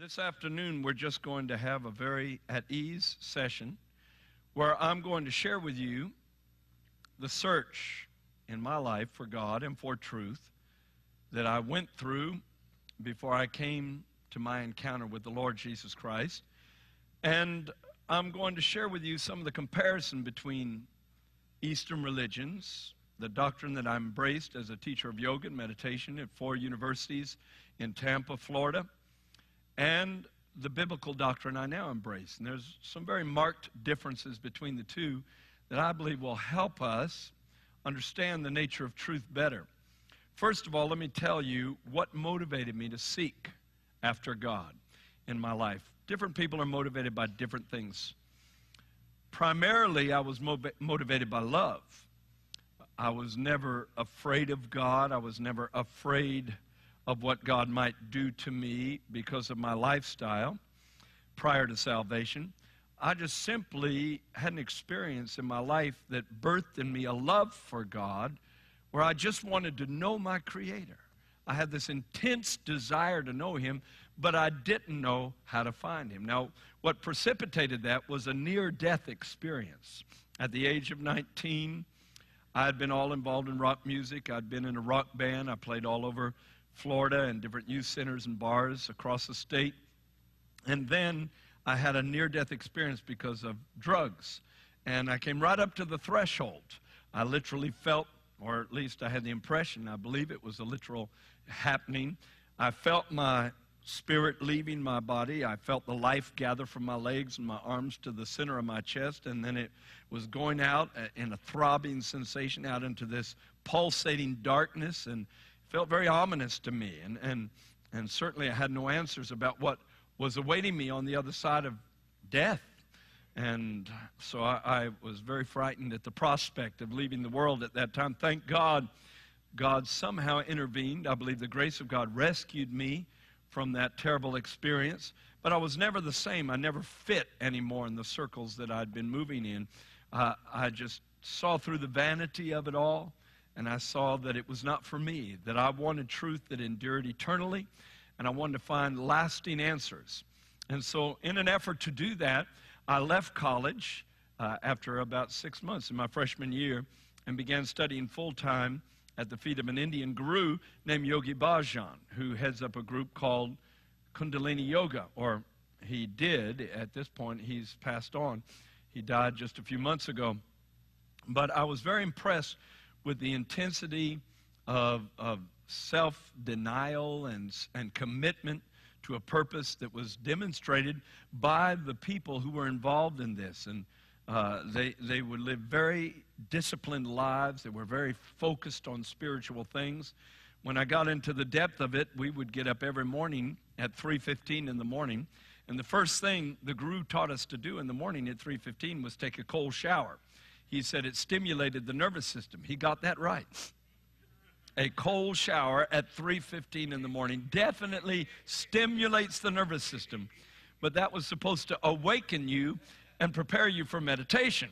This afternoon, we're just going to have a very at ease session where I'm going to share with you the search in my life for God and for truth that I went through before I came to my encounter with the Lord Jesus Christ. And I'm going to share with you some of the comparison between Eastern religions, the doctrine that I embraced as a teacher of yoga and meditation at four universities in Tampa, Florida and the biblical doctrine I now embrace. And there's some very marked differences between the two that I believe will help us understand the nature of truth better. First of all, let me tell you what motivated me to seek after God in my life. Different people are motivated by different things. Primarily, I was motivated by love. I was never afraid of God. I was never afraid of what God might do to me because of my lifestyle prior to salvation. I just simply had an experience in my life that birthed in me a love for God where I just wanted to know my Creator. I had this intense desire to know Him, but I didn't know how to find Him. Now, what precipitated that was a near death experience. At the age of 19, I had been all involved in rock music. I'd been in a rock band. I played all over Florida and different youth centers and bars across the state. And then I had a near death experience because of drugs. And I came right up to the threshold. I literally felt, or at least I had the impression, I believe it was a literal happening. I felt my spirit leaving my body. I felt the life gather from my legs and my arms to the center of my chest, and then it was going out uh, in a throbbing sensation out into this pulsating darkness. And felt very ominous to me. And, and, and certainly I had no answers about what was awaiting me on the other side of death. And so I, I, was very frightened at the prospect of leaving the world at that time. Thank God, God somehow intervened. I believe the grace of God rescued me from that terrible experience. But I was never the same. I never fit anymore in the circles that I'd been moving in. Uh, I just saw through the vanity of it all and I saw that it was not for me, that I wanted truth that endured eternally, and I wanted to find lasting answers. And so, in an effort to do that, I left college uh, after about six months in my freshman year and began studying full time at the feet of an Indian guru named Yogi Bhajan, who heads up a group called Kundalini Yoga, or he did. At this point, he's passed on. He died just a few months ago. But I was very impressed with the intensity of, of self denial and, and commitment to a purpose that was demonstrated by the people who were involved in this. And uh, they, they would live very disciplined lives, they were very focused on spiritual things. When I got into the depth of it, we would get up every morning at 3:15 in the morning, and the first thing the guru taught us to do in the morning at 3:15 was take a cold shower. He said it stimulated the nervous system. He got that right. A cold shower at 3:15 in the morning definitely stimulates the nervous system, but that was supposed to awaken you and prepare you for meditation.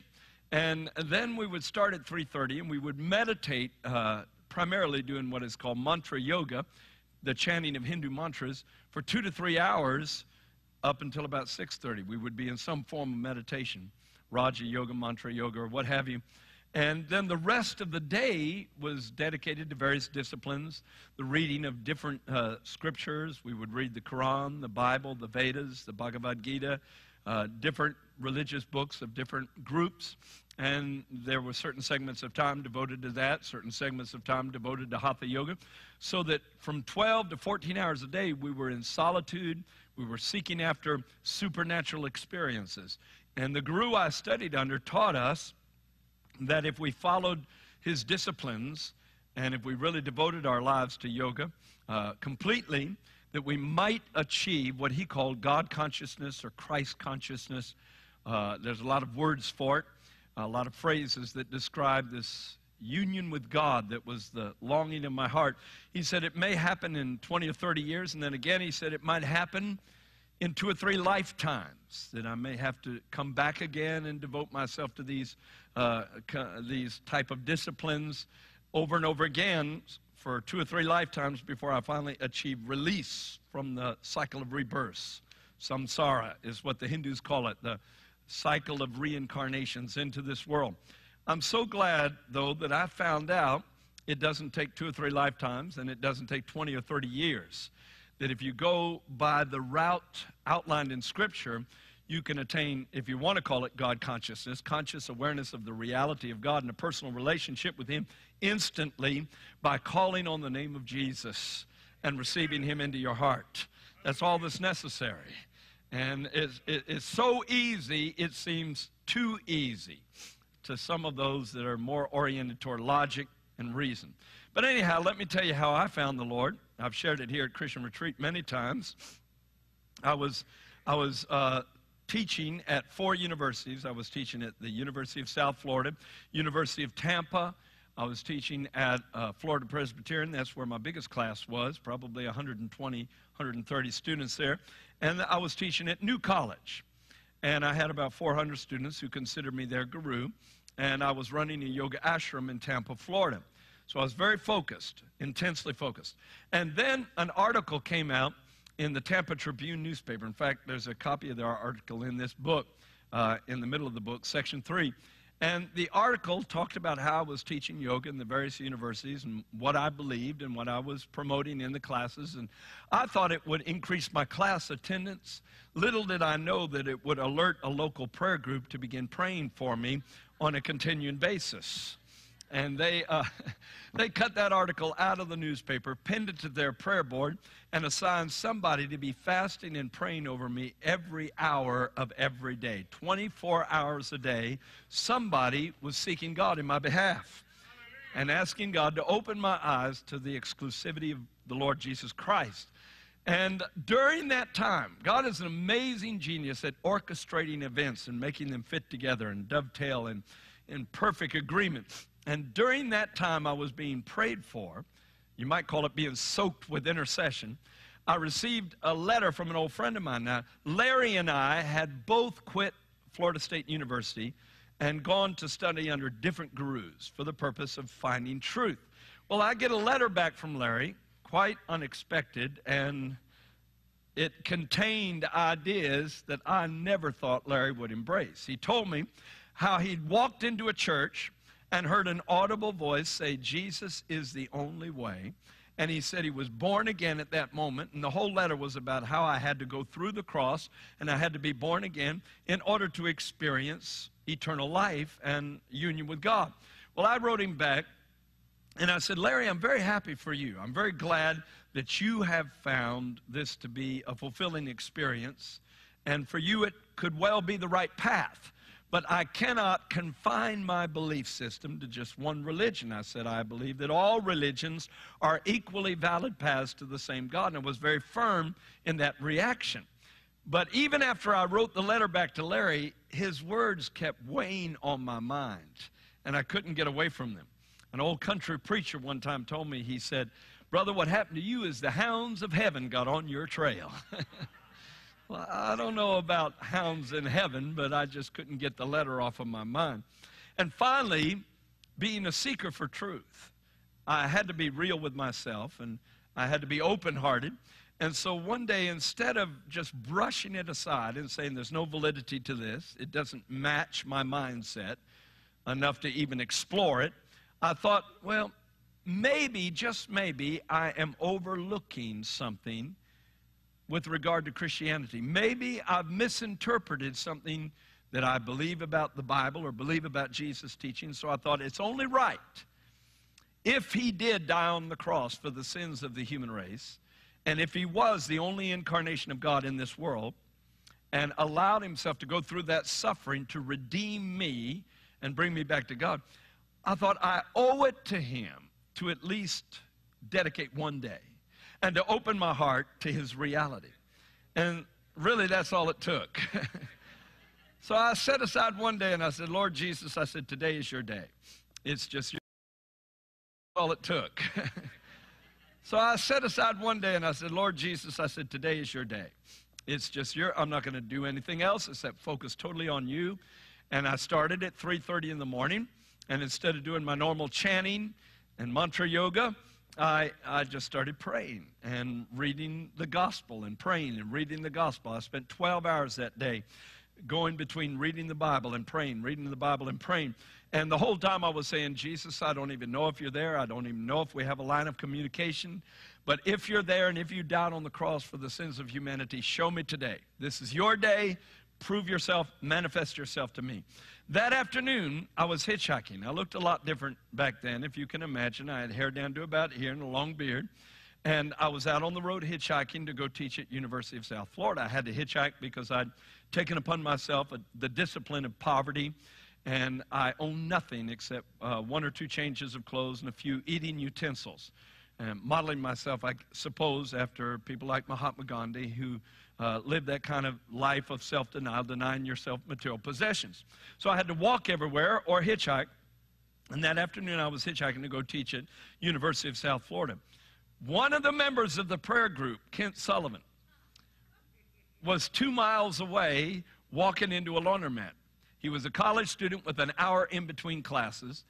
And then we would start at 3:30 and we would meditate, uh, primarily doing what is called mantra yoga, the chanting of Hindu mantras, for two to three hours up until about 6:30. We would be in some form of meditation. Raja Yoga, Mantra Yoga, or what have you. And then the rest of the day was dedicated to various disciplines, the reading of different uh, scriptures. We would read the Quran, the Bible, the Vedas, the Bhagavad Gita, uh, different religious books of different groups. And there were certain segments of time devoted to that, certain segments of time devoted to Hatha Yoga. So that from 12 to 14 hours a day, we were in solitude. We were seeking after supernatural experiences. And the guru I studied under taught us that if we followed his disciplines and if we really devoted our lives to yoga uh, completely, that we might achieve what he called God consciousness or Christ consciousness. Uh, there's a lot of words for it, a lot of phrases that describe this union with God that was the longing in my heart. He said it may happen in 20 or 30 years, and then again he said it might happen in two or three lifetimes that I may have to come back again and devote myself to these, uh, these type of disciplines over and over again for two or three lifetimes before I finally achieve release from the cycle of rebirths. Samsara is what the Hindus call it, the cycle of reincarnations into this world. I'm so glad, though, that I found out it doesn't take two or three lifetimes and it doesn't take 20 or 30 years. That if you go by the route outlined in Scripture, you can attain, if you want to call it God consciousness, conscious awareness of the reality of God and a personal relationship with Him instantly by calling on the name of Jesus and receiving Him into your heart. That's all that's necessary. And it's, it's so easy, it seems too easy to some of those that are more oriented toward logic and reason. But anyhow, let me tell you how I found the Lord. I've shared it here at Christian Retreat many times. I was, I was uh, teaching at four universities. I was teaching at the University of South Florida, University of Tampa. I was teaching at uh, Florida Presbyterian. That's where my biggest class was, probably 120, 130 students there. And I was teaching at New College. And I had about 400 students who considered me their guru. And I was running a yoga ashram in Tampa, Florida. So I was very focused, intensely focused. And then an article came out in the Tampa Tribune newspaper. In fact, there's a copy of their article in this book, uh, in the middle of the book, section three. And the article talked about how I was teaching yoga in the various universities and what I believed and what I was promoting in the classes. And I thought it would increase my class attendance. Little did I know that it would alert a local prayer group to begin praying for me on a continuing basis and they, uh, they cut that article out of the newspaper, pinned it to their prayer board, and assigned somebody to be fasting and praying over me every hour of every day. 24 hours a day, somebody was seeking God in my behalf and asking God to open my eyes to the exclusivity of the Lord Jesus Christ. And during that time, God is an amazing genius at orchestrating events and making them fit together and dovetail in, in perfect agreement. And during that time I was being prayed for, you might call it being soaked with intercession, I received a letter from an old friend of mine. Now, Larry and I had both quit Florida State University and gone to study under different gurus for the purpose of finding truth. Well, I get a letter back from Larry, quite unexpected, and it contained ideas that I never thought Larry would embrace. He told me how he'd walked into a church and heard an audible voice say, Jesus is the only way. And he said he was born again at that moment. And the whole letter was about how I had to go through the cross and I had to be born again in order to experience eternal life and union with God. Well, I wrote him back and I said, Larry, I'm very happy for you. I'm very glad that you have found this to be a fulfilling experience. And for you, it could well be the right path. But I cannot confine my belief system to just one religion. I said, I believe that all religions are equally valid paths to the same God. And I was very firm in that reaction. But even after I wrote the letter back to Larry, his words kept weighing on my mind, and I couldn't get away from them. An old country preacher one time told me, he said, Brother, what happened to you is the hounds of heaven got on your trail. Well, I don't know about hounds in heaven, but I just couldn't get the letter off of my mind. And finally, being a seeker for truth, I had to be real with myself and I had to be open hearted. And so one day, instead of just brushing it aside and saying there's no validity to this, it doesn't match my mindset enough to even explore it, I thought, well, maybe, just maybe, I am overlooking something with regard to Christianity. Maybe I've misinterpreted something that I believe about the Bible or believe about Jesus' teaching, so I thought it's only right if he did die on the cross for the sins of the human race, and if he was the only incarnation of God in this world, and allowed himself to go through that suffering to redeem me and bring me back to God, I thought I owe it to him to at least dedicate one day and to open my heart to his reality. And really, that's all it took. so I set aside one day and I said, Lord Jesus, I said, today is your day. It's just your all it took. so I set aside one day and I said, Lord Jesus, I said, today is your day. It's just your, I'm not going to do anything else except focus totally on you. And I started at 3.30 in the morning. And instead of doing my normal chanting and mantra yoga, I, I just started praying and reading the gospel and praying and reading the gospel. I spent 12 hours that day going between reading the Bible and praying, reading the Bible and praying. And the whole time I was saying, Jesus, I don't even know if you're there. I don't even know if we have a line of communication. But if you're there and if you died on the cross for the sins of humanity, show me today. This is your day. Prove yourself, manifest yourself to me. That afternoon, I was hitchhiking. I looked a lot different back then, if you can imagine. I had hair down to about here and a long beard. And I was out on the road hitchhiking to go teach at University of South Florida. I had to hitchhike because I'd taken upon myself a, the discipline of poverty and I own nothing except uh, one or two changes of clothes and a few eating utensils. And modeling myself, I suppose, after people like Mahatma Gandhi, who uh, lived that kind of life of self denial, denying yourself material possessions. So I had to walk everywhere or hitchhike. And that afternoon, I was hitchhiking to go teach at University of South Florida. One of the members of the prayer group, Kent Sullivan, was two miles away walking into a laundromat. He was a college student with an hour in between classes,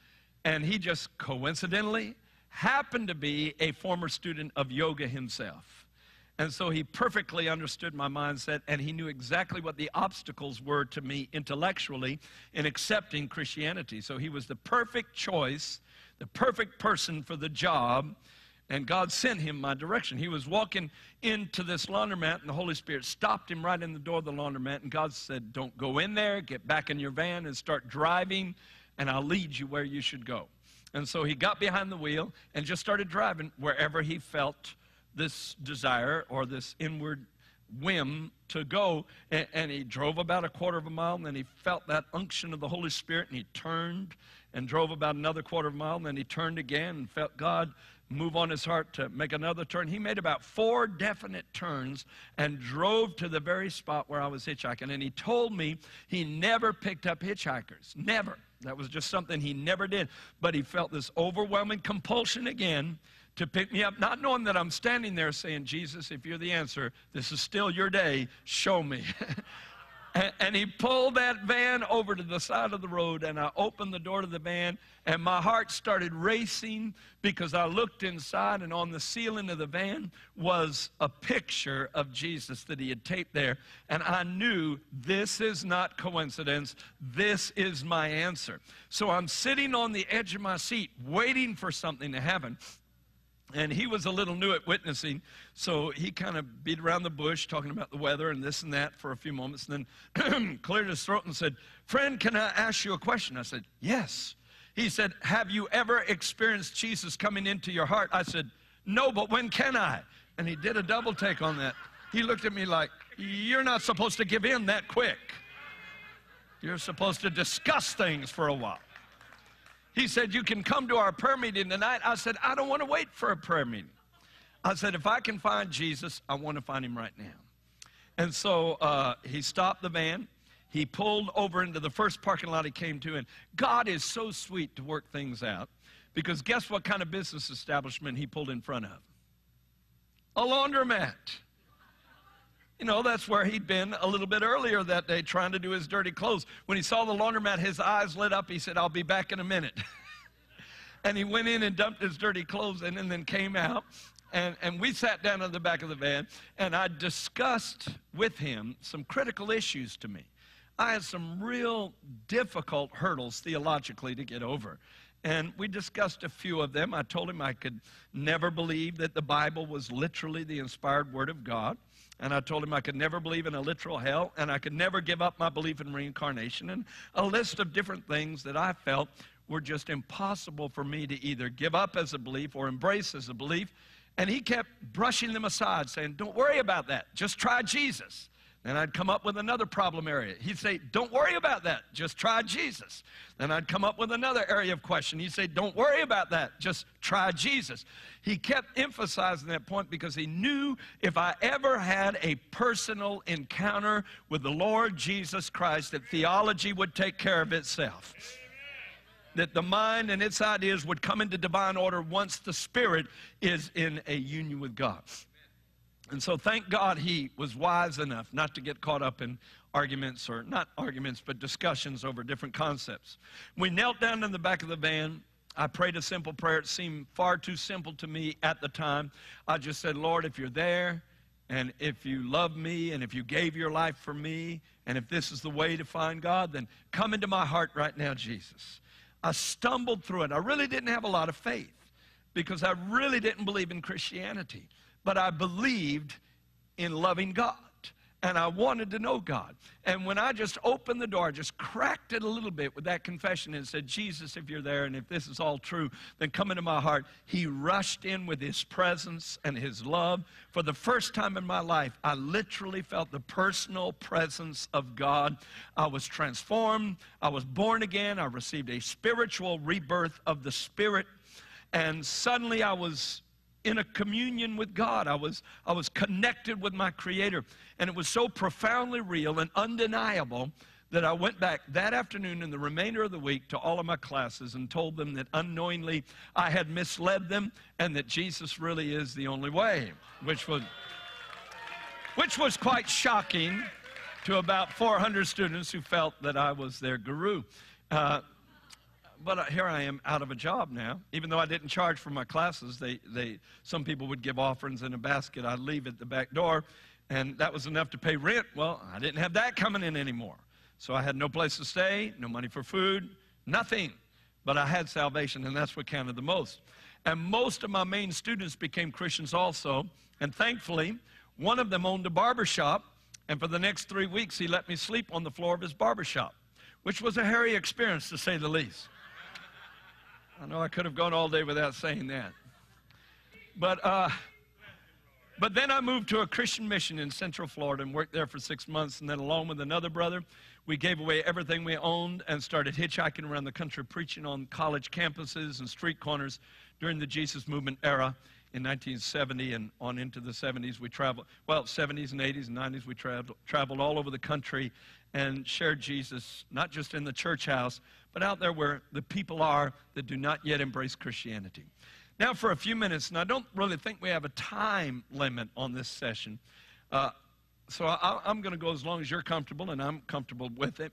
and he just coincidentally happened to be a former student of yoga himself. And so he perfectly understood my mindset, and he knew exactly what the obstacles were to me intellectually in accepting Christianity. So he was the perfect choice, the perfect person for the job and God sent him my direction. He was walking into this laundromat, and the Holy Spirit stopped him right in the door of the laundromat. And God said, Don't go in there, get back in your van and start driving, and I'll lead you where you should go. And so he got behind the wheel and just started driving wherever he felt this desire or this inward whim to go. And, and, he drove about a quarter of a mile, and then he felt that unction of the Holy Spirit, and he turned and drove about another quarter of a mile, and then he turned again and felt God move on his heart to make another turn. He made about four definite turns and drove to the very spot where I was hitchhiking. And he told me he never picked up hitchhikers. Never. That was just something he never did. But he felt this overwhelming compulsion again to pick me up, not knowing that I'm standing there saying, Jesus, if you're the answer, this is still your day, show me. And, he pulled that van over to the side of the road, and I opened the door to the van, and my heart started racing because I looked inside, and on the ceiling of the van was a picture of Jesus that he had taped there. And I knew this is not coincidence, this is my answer. So I'm sitting on the edge of my seat, waiting for something to happen. And he was a little new at witnessing, so he kind of beat around the bush talking about the weather and this and that for a few moments, and then cleared his throat and said, Friend, can I ask you a question? I said, Yes. He said, Have you ever experienced Jesus coming into your heart? I said, No, but when can I? And he did a double take on that. He looked at me like, You're not supposed to give in that quick. You're supposed to discuss things for a while. He said, You can come to our prayer meeting tonight. I said, I don't want to wait for a prayer meeting. I said, If I can find Jesus, I want to find him right now. And so uh, he stopped the van. He pulled over into the first parking lot he came to. And God is so sweet to work things out because guess what kind of business establishment he pulled in front of? A laundromat. You know, that's where he'd been a little bit earlier that day trying to do his dirty clothes. When he saw the laundromat, his eyes lit up. He said, I'll be back in a minute. and he went in and dumped his dirty clothes in and then came out. And, and we sat down in the back of the van and I discussed with him some critical issues to me. I had some real difficult hurdles theologically to get over. And we discussed a few of them. I told him I could never believe that the Bible was literally the inspired Word of God. And I told him I could never believe in a literal hell, and I could never give up my belief in reincarnation, and a list of different things that I felt were just impossible for me to either give up as a belief or embrace as a belief. And he kept brushing them aside, saying, Don't worry about that. Just try Jesus. Then I'd come up with another problem area. He'd say, Don't worry about that. Just try Jesus. Then I'd come up with another area of question. He'd say, Don't worry about that. Just try Jesus. He kept emphasizing that point because he knew if I ever had a personal encounter with the Lord Jesus Christ, that theology would take care of itself. That the mind and its ideas would come into divine order once the spirit is in a union with God. And so, thank God he was wise enough not to get caught up in arguments, or not arguments, but discussions over different concepts. We knelt down in the back of the van, I prayed a simple prayer. It seemed far too simple to me at the time. I just said, Lord, if you're there, and if you love me, and if you gave your life for me, and if this is the way to find God, then come into my heart right now, Jesus. I stumbled through it. I really didn't have a lot of faith because I really didn't believe in Christianity, but I believed in loving God and I wanted to know God. And when I just opened the door, I just cracked it a little bit with that confession and said, Jesus, if you're there and if this is all true, then come into my heart. He rushed in with his presence and his love. For the first time in my life, I literally felt the personal presence of God. I was transformed. I was born again. I received a spiritual rebirth of the Spirit. And suddenly I was in a communion with God. I was, I was connected with my Creator. And it was so profoundly real and undeniable that I went back that afternoon and the remainder of the week to all of my classes and told them that unknowingly I had misled them and that Jesus really is the only way, which was, which was quite shocking to about 400 students who felt that I was their guru. Uh, but here I am out of a job now. Even though I didn't charge for my classes, they, they, some people would give offerings in a basket. I'd leave at the back door, and that was enough to pay rent. Well, I didn't have that coming in anymore. So I had no place to stay, no money for food, nothing. But I had salvation, and that's what counted the most. And most of my main students became Christians also. And thankfully, one of them owned a barber shop, and for the next three weeks, he let me sleep on the floor of his barber shop, which was a hairy experience to say the least. I know I could have gone all day without saying that. But, uh, but then I moved to a Christian mission in Central Florida and worked there for six months. And then, along with another brother, we gave away everything we owned and started hitchhiking around the country, preaching on college campuses and street corners during the Jesus movement era in 1970 and on into the 70s. We traveled, well, 70s and 80s and 90s, we traveled, traveled all over the country and shared Jesus, not just in the church house, but out there where the people are that do not yet embrace Christianity. Now, for a few minutes, and I don't really think we have a time limit on this session, uh, so I, I'm going to go as long as you're comfortable, and I'm comfortable with it.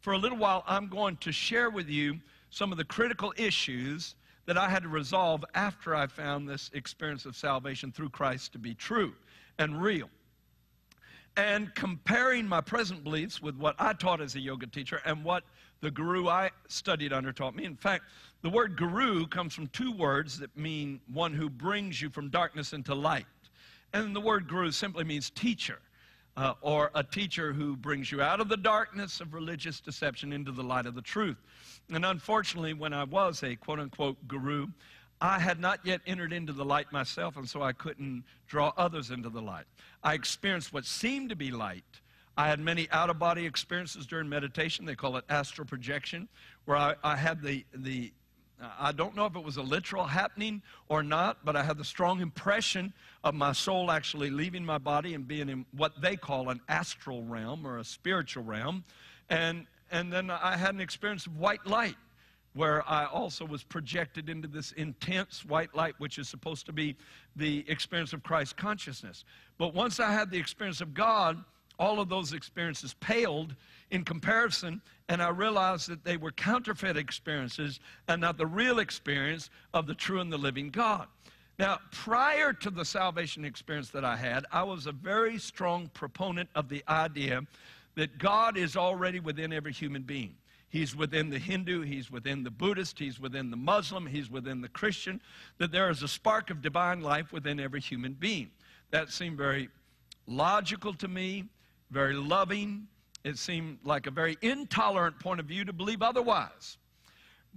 For a little while, I'm going to share with you some of the critical issues that I had to resolve after I found this experience of salvation through Christ to be true and real and comparing my present beliefs with what I taught as a yoga teacher and what the guru I studied under taught me. In fact, the word guru comes from two words that mean one who brings you from darkness into light. And the word guru simply means teacher, uh, or a teacher who brings you out of the darkness of religious deception into the light of the truth. And unfortunately, when I was a quote unquote guru, I had not yet entered into the light myself, and so I couldn't draw others into the light. I experienced what seemed to be light. I had many out of body experiences during meditation. They call it astral projection, where I, I had the, the I don't know if it was a literal happening or not, but I had the strong impression of my soul actually leaving my body and being in what they call an astral realm or a spiritual realm. And, and then I had an experience of white light where I also was projected into this intense white light, which is supposed to be the experience of Christ consciousness. But once I had the experience of God, all of those experiences paled in comparison, and I realized that they were counterfeit experiences and not the real experience of the true and the living God. Now, prior to the salvation experience that I had, I was a very strong proponent of the idea that God is already within every human being. He's within the Hindu, he's within the Buddhist, he's within the Muslim, he's within the Christian, that there is a spark of divine life within every human being. That seemed very logical to me, very loving. It seemed like a very intolerant point of view to believe otherwise.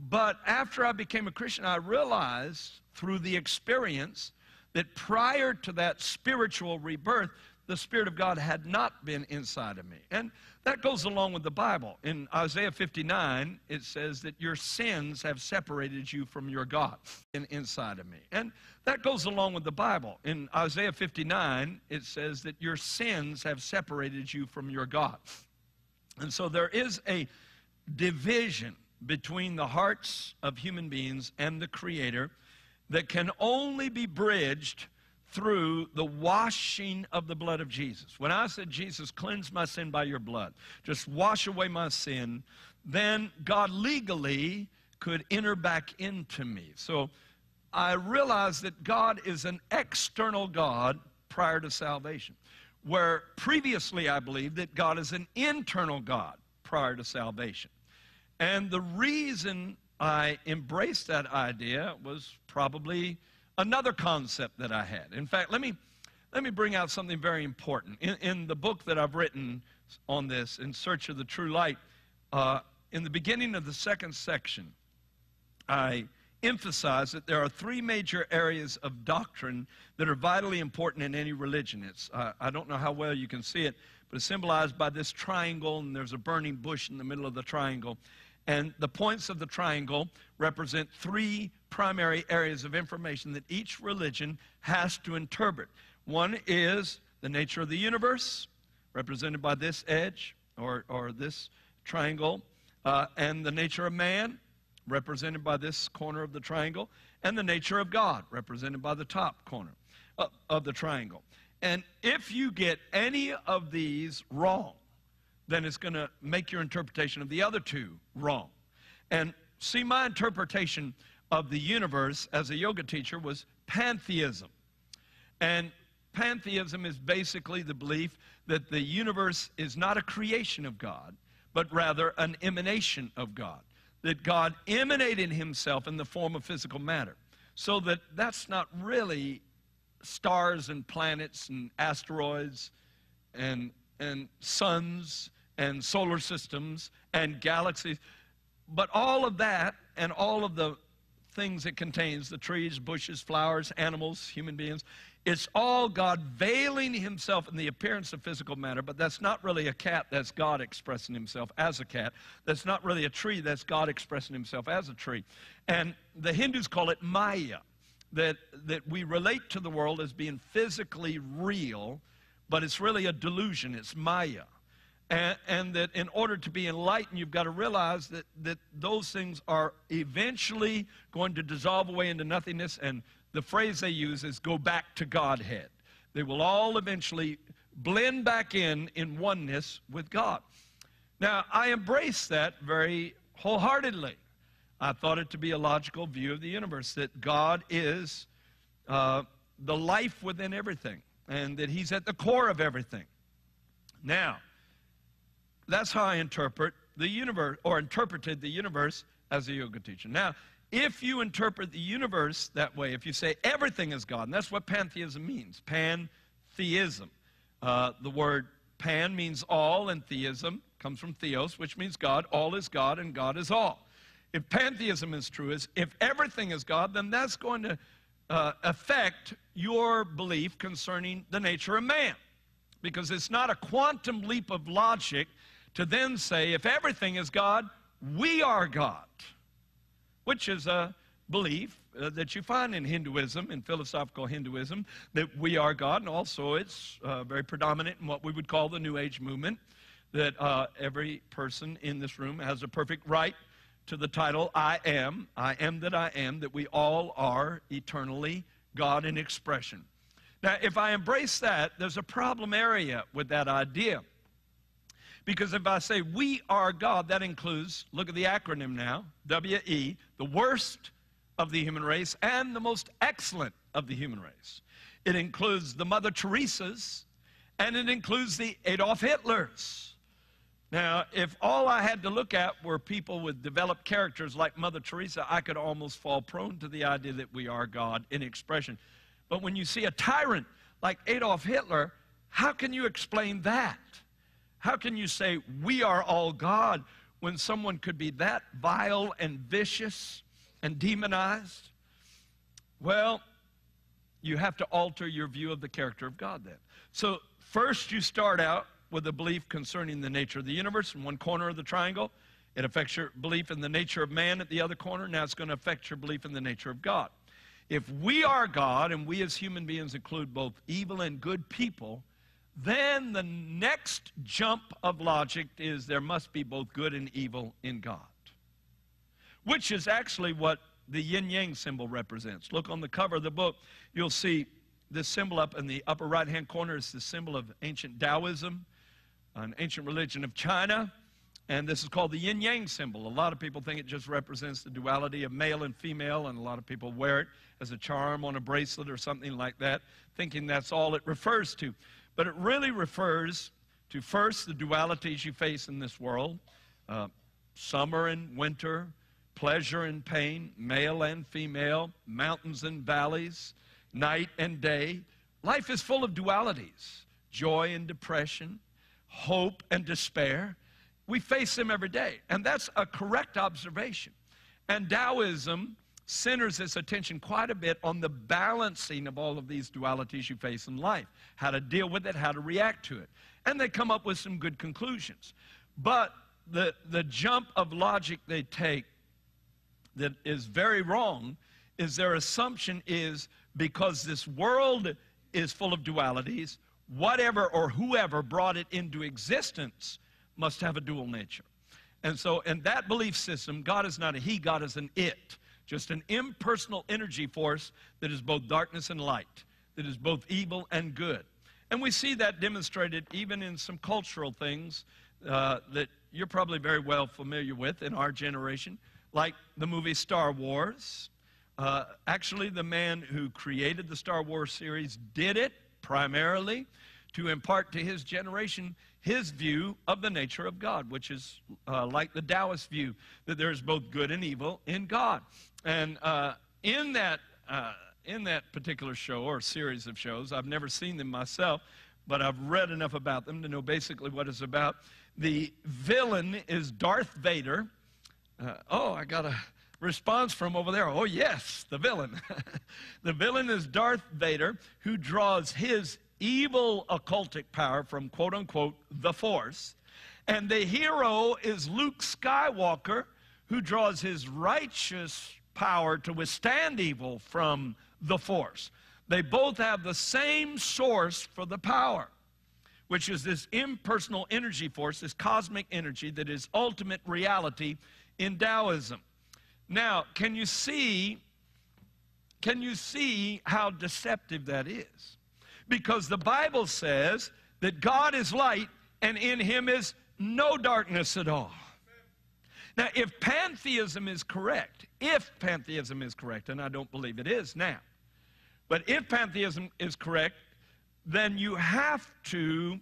But after I became a Christian, I realized through the experience that prior to that spiritual rebirth, the Spirit of God had not been inside of me. And that goes along with the Bible. In Isaiah 59, it says that your sins have separated you from your God in, inside of me. And that goes along with the Bible. In Isaiah 59, it says that your sins have separated you from your God. And so there is a division between the hearts of human beings and the Creator that can only be bridged through the washing of the blood of Jesus. When I said, Jesus, cleanse my sin by your blood, just wash away my sin, then God legally could enter back into me. So I realized that God is an external God prior to salvation, where previously I believed that God is an internal God prior to salvation. And the reason I embraced that idea was probably another concept that I had. In fact, let me, let me bring out something very important. In, in the book that I've written on this, In Search of the True Light, uh, in the beginning of the second section, I emphasize that there are three major areas of doctrine that are vitally important in any religion. It's, uh, I don't know how well you can see it, but it's symbolized by this triangle, and there's a burning bush in the middle of the triangle. And the points of the triangle represent three primary areas of information that each religion has to interpret. One is the nature of the universe, represented by this edge or, or this triangle, uh, and the nature of man, represented by this corner of the triangle, and the nature of God, represented by the top corner of, the triangle. And if you get any of these wrong, then it's going to make your interpretation of the other two wrong. And see, my interpretation of the universe as a yoga teacher was pantheism. And pantheism is basically the belief that the universe is not a creation of God, but rather an emanation of God. That God emanated himself in the form of physical matter. So that that's not really stars and planets and asteroids and, and suns and solar systems and galaxies. But all of that and all of the things it contains the trees, bushes, flowers, animals, human beings it's all God veiling himself in the appearance of physical matter, but that's not really a cat, that's God expressing himself as a cat. That's not really a tree, that's God expressing himself as a tree. And the Hindus call it Maya, that, that we relate to the world as being physically real, but it's really a delusion, it's Maya. And, and, that in order to be enlightened, you've got to realize that, that those things are eventually going to dissolve away into nothingness. And the phrase they use is go back to Godhead. They will all eventually blend back in in oneness with God. Now, I embrace that very wholeheartedly. I thought it to be a logical view of the universe that God is uh, the life within everything and that He's at the core of everything. Now, that's how I interpret the universe, or interpreted the universe as a yoga teacher. Now, if you interpret the universe that way, if you say everything is God, and that's what pantheism means pantheism. Uh, the word pan means all, and theism comes from theos, which means God. All is God, and God is all. If pantheism is true, is if everything is God, then that's going to uh, affect your belief concerning the nature of man. Because it's not a quantum leap of logic to then say, if everything is God, we are God, which is a belief uh, that you find in Hinduism, in philosophical Hinduism, that we are God, and also it's uh, very predominant in what we would call the New Age movement, that uh, every person in this room has a perfect right to the title I am, I am that I am, that we all are eternally God in expression. Now, if I embrace that, there's a problem area with that idea. Because if I say we are God, that includes, look at the acronym now, WE, the worst of the human race and the most excellent of the human race. It includes the Mother Teresa's and it includes the Adolf Hitlers. Now, if all I had to look at were people with developed characters like Mother Teresa, I could almost fall prone to the idea that we are God in expression. But when you see a tyrant like Adolf Hitler, how can you explain that? How can you say we are all God when someone could be that vile and vicious and demonized? Well, you have to alter your view of the character of God then. So, first you start out with a belief concerning the nature of the universe in one corner of the triangle. It affects your belief in the nature of man at the other corner. Now it's going to affect your belief in the nature of God. If we are God, and we as human beings include both evil and good people, then the next jump of logic is there must be both good and evil in God, which is actually what the yin yang symbol represents. Look on the cover of the book, you'll see this symbol up in the upper right hand corner is the symbol of ancient Taoism, an ancient religion of China. And this is called the yin yang symbol. A lot of people think it just represents the duality of male and female, and a lot of people wear it as a charm on a bracelet or something like that, thinking that's all it refers to. But it really refers to first the dualities you face in this world uh, summer and winter, pleasure and pain, male and female, mountains and valleys, night and day. Life is full of dualities joy and depression, hope and despair. We face them every day, and that's a correct observation. And Taoism centers its attention quite a bit on the balancing of all of these dualities you face in life, how to deal with it, how to react to it. And they come up with some good conclusions. But the, the jump of logic they take that is very wrong is their assumption is because this world is full of dualities, whatever or whoever brought it into existence must have a dual nature. And so, in that belief system, God is not a he, God is an it, just an impersonal energy force that is both darkness and light, that is both evil and good. And we see that demonstrated even in some cultural things uh, that you're probably very well familiar with in our generation, like the movie Star Wars. Uh, actually, the man who created the Star Wars series did it primarily to impart to his generation his view of the nature of God, which is uh, like the Taoist view that there is both good and evil in God. And uh, in that uh, in that particular show or series of shows, I've never seen them myself, but I've read enough about them to know basically what it's about. The villain is Darth Vader. Uh, oh, I got a response from over there. Oh, yes, the villain. the villain is Darth Vader, who draws his evil occultic power from quote unquote the Force. And the hero is Luke Skywalker, who draws his righteous power to withstand evil from the Force. They both have the same source for the power, which is this impersonal energy force, this cosmic energy that is ultimate reality in Taoism. Now, can you see can you see how deceptive that is? Because the Bible says that God is light and in him is no darkness at all. Now, if pantheism is correct, if pantheism is correct, and I don't believe it is now, but if pantheism is correct, then you have to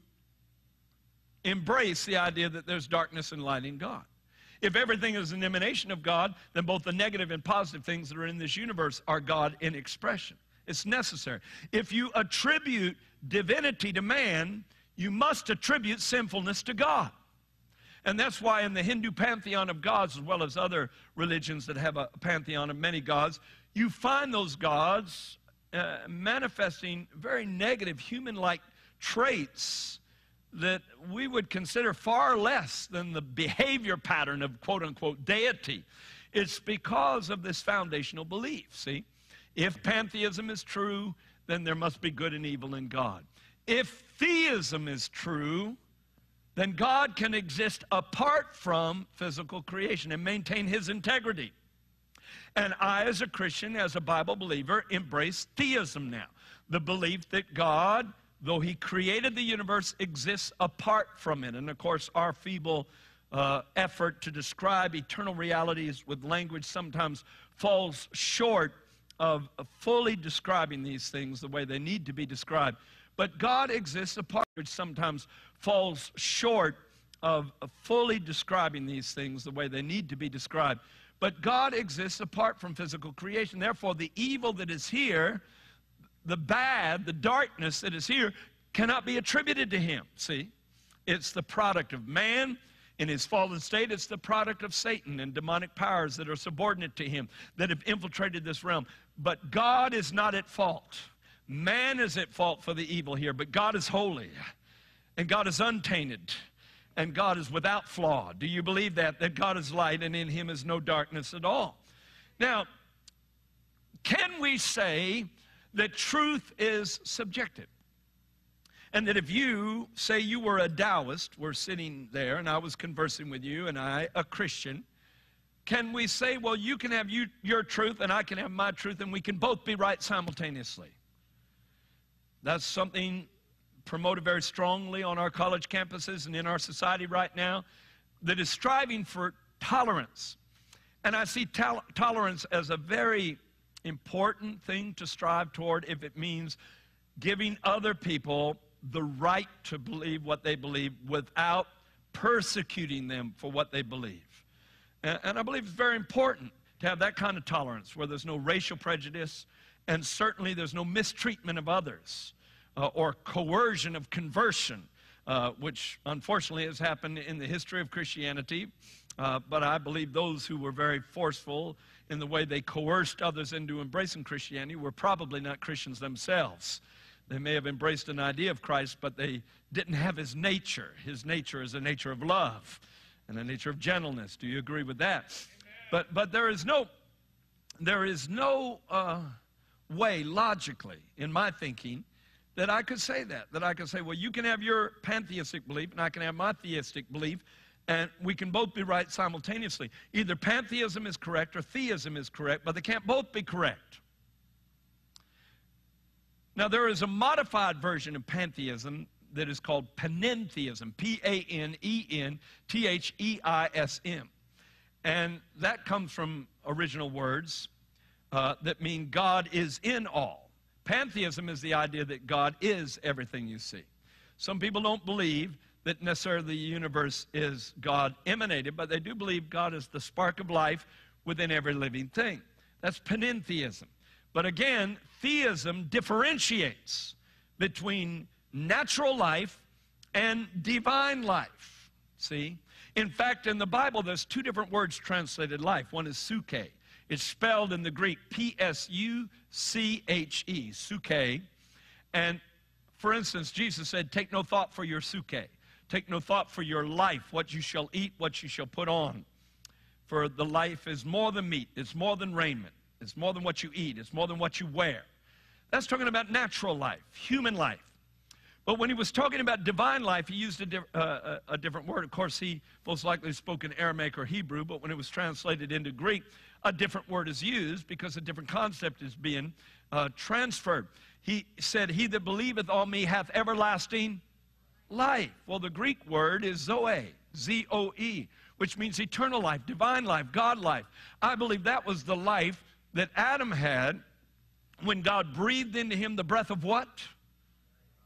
embrace the idea that there's darkness and light in God. If everything is an emanation of God, then both the negative and positive things that are in this universe are God in expression. It's necessary. If you attribute divinity to man, you must attribute sinfulness to God. And that's why in the Hindu pantheon of gods, as well as other religions that have a pantheon of many gods, you find those gods uh, manifesting very negative human like traits that we would consider far less than the behavior pattern of quote unquote deity. It's because of this foundational belief. See, if pantheism is true, then there must be good and evil in God. If theism is true, then God can exist apart from physical creation and maintain his integrity. And I, as a Christian, as a Bible believer, embrace theism now. The belief that God, though He created the universe, exists apart from it. And of course, our feeble uh, effort to describe eternal realities with language sometimes falls short of fully describing these things the way they need to be described. But God exists apart, which sometimes falls short of fully describing these things the way they need to be described. But God exists apart from physical creation. Therefore, the evil that is here, the bad, the darkness that is here, cannot be attributed to Him. See? It's the product of man in his fallen state. It's the product of Satan and demonic powers that are subordinate to him that have infiltrated this realm. But God is not at fault. Man is at fault for the evil here, but God is holy and God is untainted and God is without flaw. Do you believe that? That God is light and in him is no darkness at all. Now, can we say that truth is subjective? And that if you say you were a Taoist, we're sitting there and I was conversing with you and I, a Christian, can we say, well, you can have you, your truth and I can have my truth and we can both be right simultaneously? That's something promoted very strongly on our college campuses and in our society right now. that is striving for tolerance. And I see tol- tolerance as a very important thing to strive toward if it means giving other people the right to believe what they believe without persecuting them for what they believe. And, and I believe it's very important to have that kind of tolerance where there's no racial prejudice and certainly there's no mistreatment of others uh, or coercion of conversion, uh, which unfortunately has happened in the history of Christianity. Uh, but I believe those who were very forceful in the way they coerced others into embracing Christianity were probably not Christians themselves. They may have embraced an idea of Christ, but they didn't have his nature. His nature is a nature of love and the nature of gentleness. Do you agree with that? But, but there is no, there is no uh, way, logically, in my thinking, that I could say that. That I could say, well, you can have your pantheistic belief, and I can have my theistic belief, and we can both be right simultaneously. Either pantheism is correct or theism is correct, but they can't both be correct. Now, there is a modified version of pantheism that is called panentheism, P A N E N T H E I S M. And that comes from original words uh, that mean God is in all. Pantheism is the idea that God is everything you see. Some people don't believe that necessarily the universe is God emanated, but they do believe God is the spark of life within every living thing. That's panentheism. But again, theism differentiates between natural life and divine life. See? In fact, in the Bible, there's two different words translated life. One is suke. It's spelled in the Greek P S U C H E, suke. And for instance, Jesus said, Take no thought for your suke. Take no thought for your life, what you shall eat, what you shall put on. For the life is more than meat, it's more than raiment. It's more than what you eat, it's more than what you wear. That's talking about natural life, human life. But when he was talking about divine life, he used a, di- uh, a, different word. Of course, he most likely spoke in Aramaic or Hebrew, but when it was translated into Greek, a different word is used because a different concept is being uh, transferred. He said, He that believeth on me hath everlasting life. Well, the Greek word is zoe, Z O E, which means eternal life, divine life, God life. I believe that was the life that Adam had when God breathed into him the breath of what?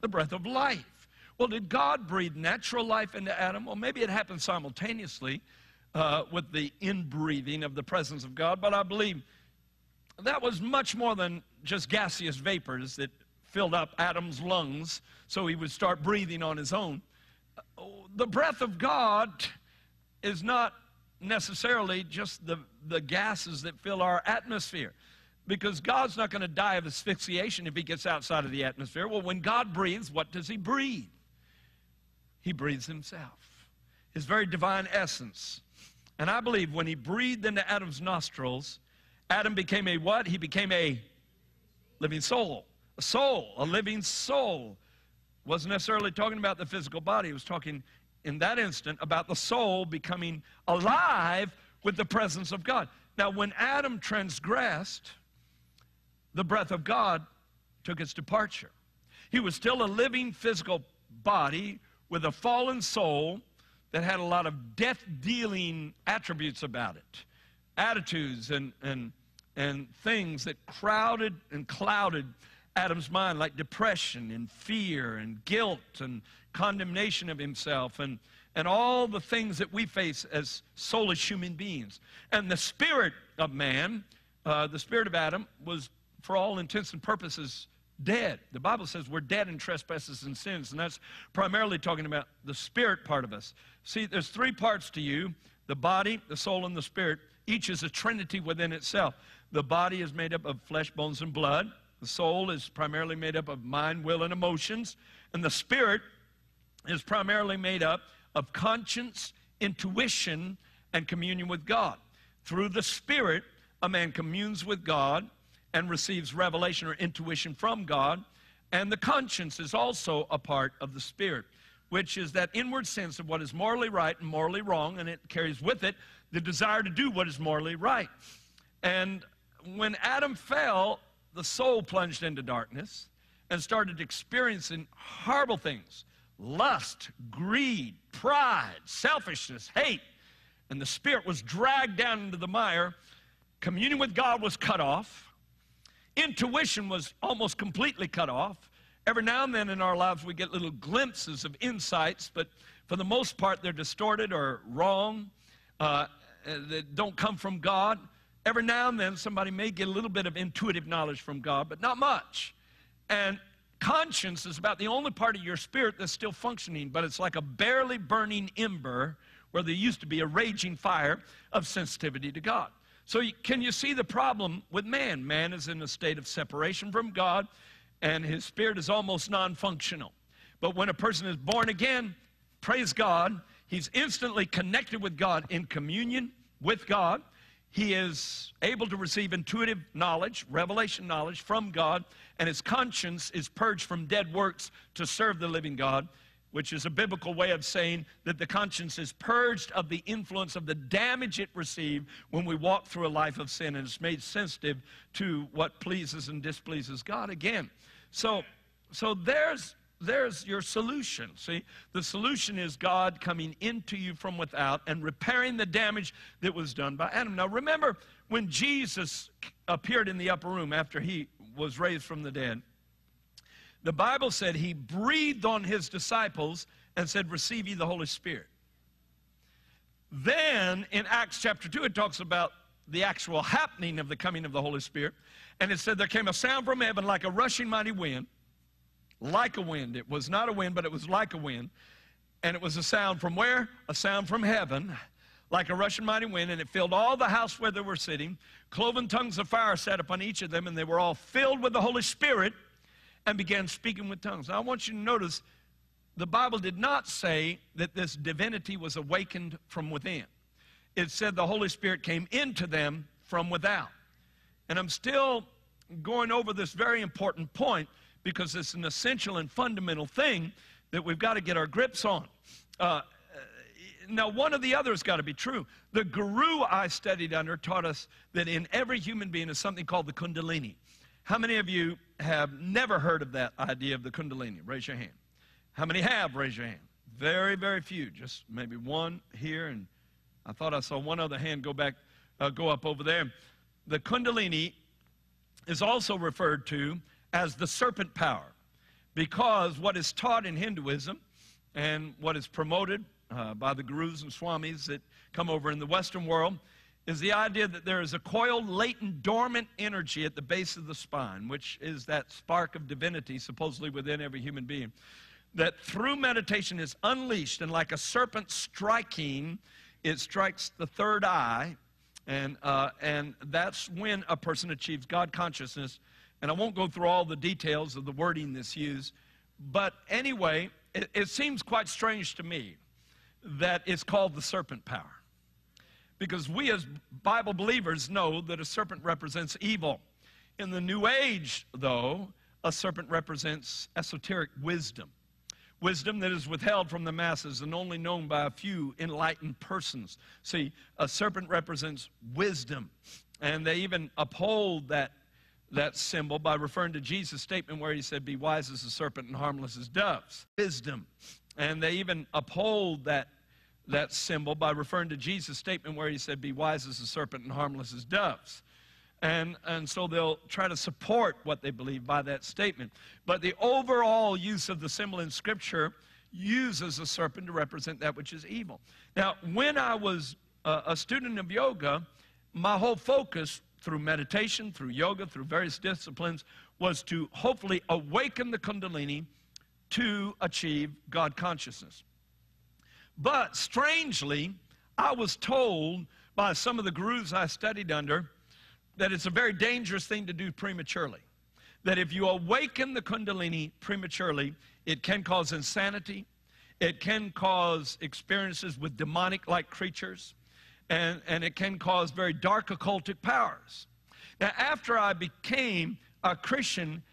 The breath of life. Well, did God breathe natural life into Adam? Well, maybe it happened simultaneously uh, with the inbreathing of the presence of God, but I believe that was much more than just gaseous vapors that filled up Adam's lungs so he would start breathing on his own. The breath of God is not necessarily just the, the gases that fill our atmosphere. Because God's not going to die of asphyxiation if he gets outside of the atmosphere. Well, when God breathes, what does he breathe? He breathes himself, his very divine essence. And I believe when he breathed into Adam's nostrils, Adam became a what? He became a living soul. A soul, a living soul. Wasn't necessarily talking about the physical body, he was talking in that instant about the soul becoming alive with the presence of God. Now, when Adam transgressed, the breath of God took its departure. He was still a living physical body with a fallen soul that had a lot of death dealing attributes about it, attitudes and, and, and things that crowded and clouded Adam's mind, like depression and fear and guilt and condemnation of himself and, and all the things that we face as soulless human beings. And the spirit of man, uh, the spirit of Adam, was, for all intents and purposes, dead. The Bible says we're dead in trespasses and sins, and that's primarily talking about the spirit part of us. See, there's three parts to you the body, the soul, and the spirit. Each is a trinity within itself. The body is made up of flesh, bones, and blood. The soul is primarily made up of mind, will, and emotions. And the spirit is primarily made up of conscience, intuition, and communion with God. Through the Spirit, a man communes with God and receives revelation or intuition from God. And the conscience is also a part of the Spirit, which is that inward sense of what is morally right and morally wrong, and it carries with it the desire to do what is morally right. And when Adam fell, the soul plunged into darkness and started experiencing horrible things lust, greed, pride, selfishness, hate. And the spirit was dragged down into the mire. Communion with God was cut off. Intuition was almost completely cut off. Every now and then in our lives, we get little glimpses of insights, but for the most part, they're distorted or wrong. Uh, that don't come from God. Every now and then, somebody may get a little bit of intuitive knowledge from God, but not much. And conscience is about the only part of your spirit that's still functioning, but it's like a barely burning ember where there used to be a raging fire of sensitivity to God. So, can you see the problem with man? Man is in a state of separation from God, and his spirit is almost non functional. But when a person is born again, praise God, he's instantly connected with God in communion with God. He is able to receive intuitive knowledge, revelation knowledge from God, and his conscience is purged from dead works to serve the living God, which is a biblical way of saying that the conscience is purged of the influence of the damage it received when we walk through a life of sin and it's made sensitive to what pleases and displeases God again. So, so there's there's your solution. See, the solution is God coming into you from without and repairing the damage that was done by Adam. Now, remember when Jesus appeared in the upper room after he was raised from the dead, the Bible said he breathed on his disciples and said, Receive ye the Holy Spirit. Then in Acts chapter 2, it talks about the actual happening of the coming of the Holy Spirit. And it said, There came a sound from heaven like a rushing mighty wind like a wind. It was not a wind, but it was like a wind. And it was a sound from where? A sound from heaven, like a rushing mighty wind, and it filled all the house where they were sitting. Cloven tongues of fire sat upon each of them, and they were all filled with the Holy Spirit and began speaking with tongues. Now, I want you to notice the Bible did not say that this divinity was awakened from within. It said the Holy Spirit came into them from without. And I'm still going over this very important point because it's an essential and fundamental thing that we've got to get our grips on. Uh, now, one of the others got to be true. The guru I studied under taught us that in every human being is something called the Kundalini. How many of you have never heard of that idea of the Kundalini? Raise your hand. How many have? Raise your hand. Very, very few. Just maybe one here, and I thought I saw one other hand go back, uh, go up over there. The Kundalini is also referred to as the serpent power because what is taught in Hinduism and what is promoted uh, by the gurus and swamis that come over in the Western world is the idea that there is a coiled, latent, dormant energy at the base of the spine, which is that spark of divinity supposedly within every human being, that through meditation is unleashed, and like a serpent striking, it strikes the third eye, and, uh, and that's when a person achieves God consciousness and I won't go through all the details of the wording that's used. But anyway, it, it seems quite strange to me that it's called the serpent power. Because we as Bible believers know that a serpent represents evil. In the New Age, though, a serpent represents esoteric wisdom. Wisdom that is withheld from the masses and only known by a few enlightened persons. See, a serpent represents wisdom. And they even uphold that that symbol by referring to Jesus' statement where he said, Be wise as a serpent and harmless as doves. Wisdom. And they even uphold that, that symbol by referring to Jesus' statement where he said, Be wise as a serpent and harmless as doves. And, and so they'll try to support what they believe by that statement. But the overall use of the symbol in Scripture uses a serpent to represent that which is evil. Now, when I was a, a student of yoga, my whole focus through meditation, through yoga, through various disciplines, was to hopefully awaken the Kundalini to achieve God consciousness. But strangely, I was told by some of the gurus I studied under that it's a very dangerous thing to do prematurely. That if you awaken the Kundalini prematurely, it can cause insanity, it can cause experiences with demonic like creatures, and, and it can cause very dark occultic powers. Now, after I became a Christian,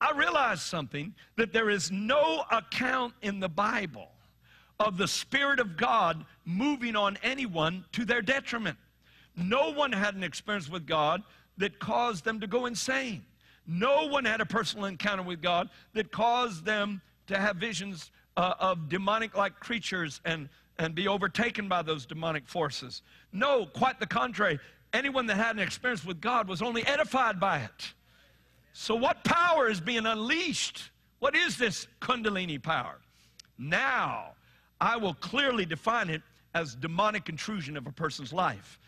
I realized something that there is no account in the Bible of the Spirit of God moving on anyone to their detriment. No one had an experience with God that caused them to go insane. No one had a personal encounter with God that caused them to have visions uh, of demonic like creatures and, and be overtaken by those demonic forces. No, quite the contrary. Anyone that had an experience with God was only edified by it. So, what power is being unleashed? What is this Kundalini power? Now, I will clearly define it as demonic intrusion of a person's life,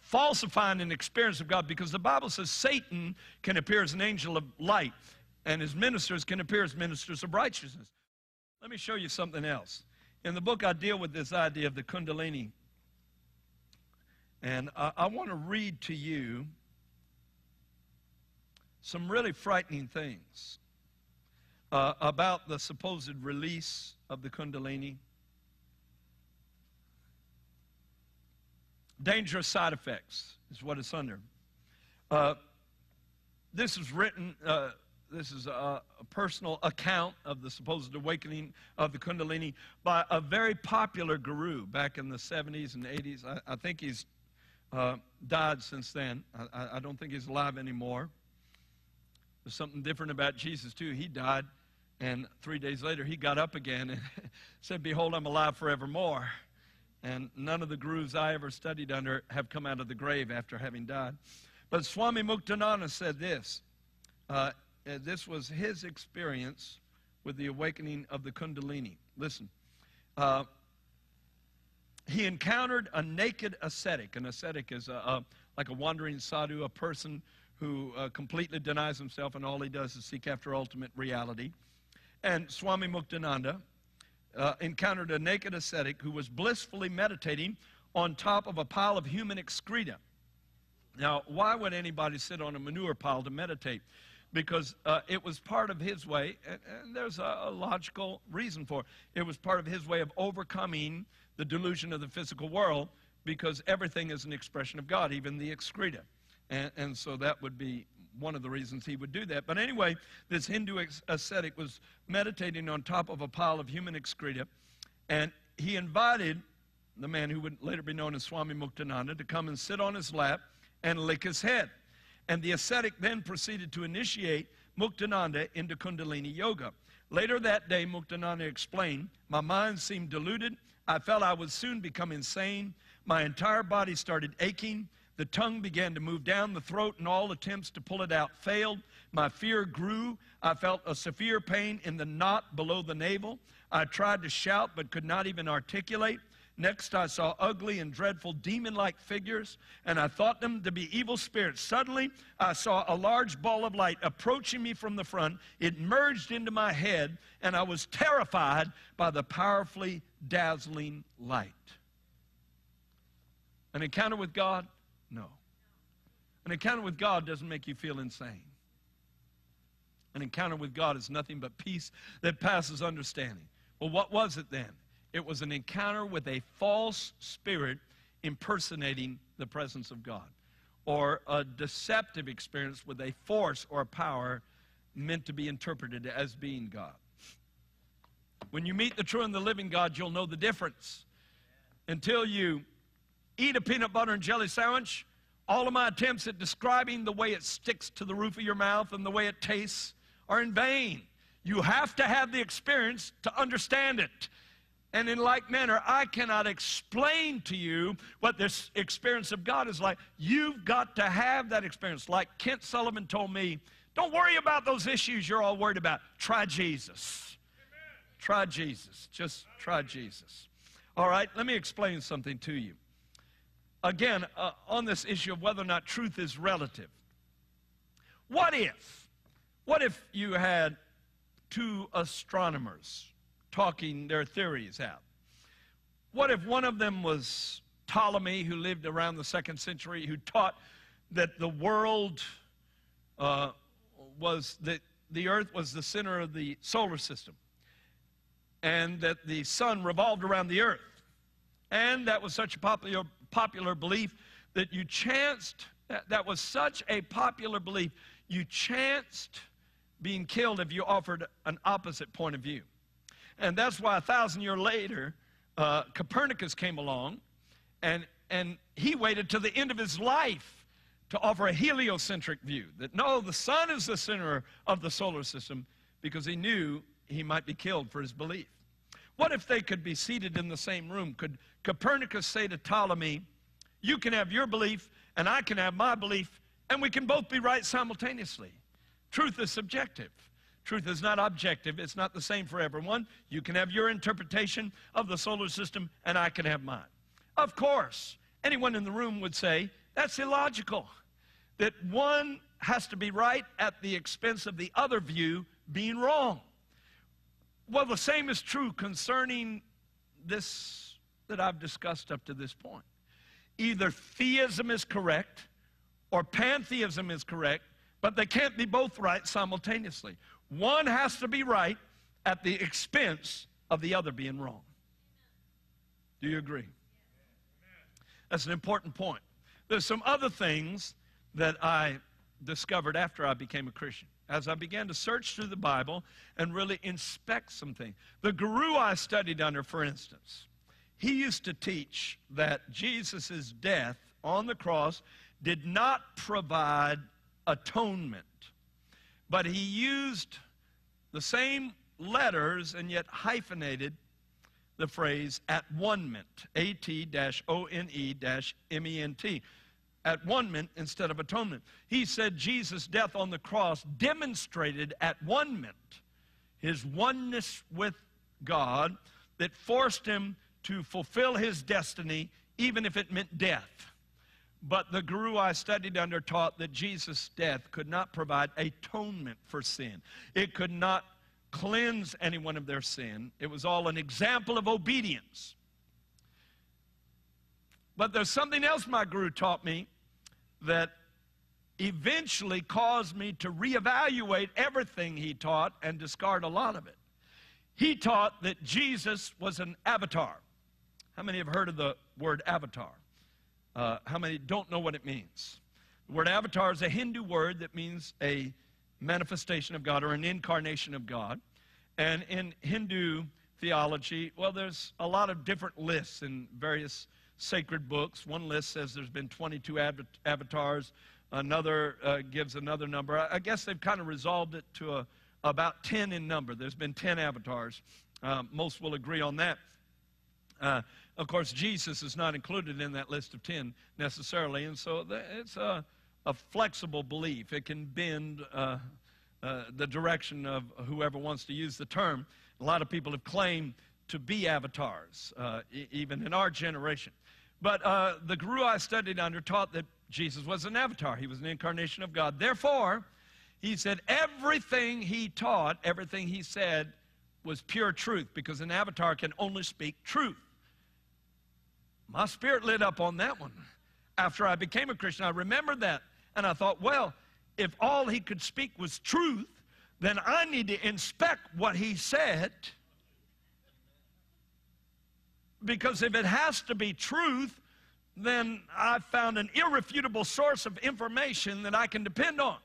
falsifying an experience of God, because the Bible says Satan can appear as an angel of light, and his ministers can appear as ministers of righteousness. Let me show you something else. In the book, I deal with this idea of the Kundalini. And I, I want to read to you some really frightening things uh, about the supposed release of the Kundalini. Dangerous side effects is what it's under. Uh, this is written, uh, this is a, a, personal account of the supposed awakening of the Kundalini by a very popular guru back in the 70s and 80s. I, I think he's uh, died since then. I, I, don't think he's alive anymore. There's something different about Jesus, too. He died, and three days later, he got up again and said, Behold, I'm alive forevermore. And none of the gurus I ever studied under have come out of the grave after having died. But Swami Muktananda said this uh, this was his experience with the awakening of the Kundalini. Listen, uh, he encountered a naked ascetic. An ascetic is a, a, like a wandering sadhu, a person who uh, completely denies himself and all he does is seek after ultimate reality. And Swami Muktananda uh, encountered a naked ascetic who was blissfully meditating on top of a pile of human excreta. Now, why would anybody sit on a manure pile to meditate? because uh, it was part of his way, and, and there's a, a, logical reason for it. It was part of his way of overcoming the delusion of the physical world because everything is an expression of God, even the excreta. And, and so that would be one of the reasons he would do that. But anyway, this Hindu ascetic was meditating on top of a pile of human excreta, and he invited the man who would later be known as Swami Muktananda to come and sit on his lap and lick his head. And the ascetic then proceeded to initiate Muktananda into Kundalini Yoga. Later that day, Muktananda explained, My mind seemed deluded. I felt I would soon become insane. My entire body started aching. The tongue began to move down the throat, and all attempts to pull it out failed. My fear grew. I felt a severe pain in the knot below the navel. I tried to shout, but could not even articulate. Next, I saw ugly and dreadful demon like figures, and I thought them to be evil spirits. Suddenly, I saw a large ball of light approaching me from the front. It merged into my head, and I was terrified by the powerfully dazzling light. An encounter with God? No. An encounter with God doesn't make you feel insane. An encounter with God is nothing but peace that passes understanding. Well, what was it then? It was an encounter with a false spirit impersonating the presence of God, or a deceptive experience with a force or a power meant to be interpreted as being God. When you meet the true and the living God, you'll know the difference. Until you eat a peanut butter and jelly sandwich, all of my attempts at describing the way it sticks to the roof of your mouth and the way it tastes are in vain. You have to have the experience to understand it. And in like manner, I cannot explain to you what this experience of God is like. You've got to have that experience. Like Kent Sullivan told me, don't worry about those issues you're all worried about. Try Jesus. Amen. Try Jesus. Just try Jesus. All right, let me explain something to you. Again, uh, on this issue of whether or not truth is relative. What if? What if you had two astronomers? talking their theories out. What if one of them was Ptolemy, who lived around the second century, who taught that the world uh, was that the earth was the center of the solar system and that the sun revolved around the earth. And that was such a popular, popular belief that you chanced, that, that was such a popular belief, you chanced being killed if you offered an opposite point of view. And that's why a thousand years later, uh, Copernicus came along, and, and he waited to the end of his life to offer a heliocentric view that no, the sun is the center of the solar system because he knew he might be killed for his belief. What if they could be seated in the same room? Could Copernicus say to Ptolemy, You can have your belief, and I can have my belief, and we can both be right simultaneously? Truth is subjective. Truth is not objective. It's not the same for everyone. You can have your interpretation of the solar system, and I can have mine. Of course, anyone in the room would say that's illogical, that one has to be right at the expense of the other view being wrong. Well, the same is true concerning this that I've discussed up to this point. Either theism is correct or pantheism is correct, but they can't be both right simultaneously. One has to be right at the expense of the other being wrong. Do you agree? That's an important point. There's some other things that I discovered after I became a Christian. As I began to search through the Bible and really inspect some things. The guru I studied under, for instance, he used to teach that Jesus' death on the cross did not provide atonement, but he used the same letters and yet hyphenated the phrase at one ment, A T O N E M E N T at one ment instead of atonement. He said Jesus' death on the cross demonstrated at one ment his oneness with God that forced him to fulfill his destiny, even if it meant death. But the guru I studied under taught that Jesus' death could not provide atonement for sin. It could not cleanse anyone of their sin. It was all an example of obedience. But there's something else my guru taught me that eventually caused me to reevaluate everything he taught and discard a lot of it. He taught that Jesus was an avatar. How many have heard of the word avatar? Uh, how many don't know what it means? The word avatar is a Hindu word that means a manifestation of God or an incarnation of God. And in Hindu theology, well, there's a lot of different lists in various sacred books. One list says there's been 22 avatars. Another uh, gives another number. I, I guess they've kind of resolved it to a, about 10 in number. There's been 10 avatars. Um, most will agree on that. Uh, of course, Jesus is not included in that list of 10 necessarily, and so it's a, a flexible belief. It can bend uh, uh, the direction of whoever wants to use the term. A lot of people have claimed to be avatars, uh, e- even in our generation. But uh, the guru I studied under taught that Jesus was an avatar, he was an incarnation of God. Therefore, he said everything he taught, everything he said, was pure truth because an avatar can only speak truth. My spirit lit up on that one. After I became a Christian, I remembered that. And I thought, well, if all he could speak was truth, then I need to inspect what he said because if it has to be truth, then I've found an irrefutable source of information that I can depend on.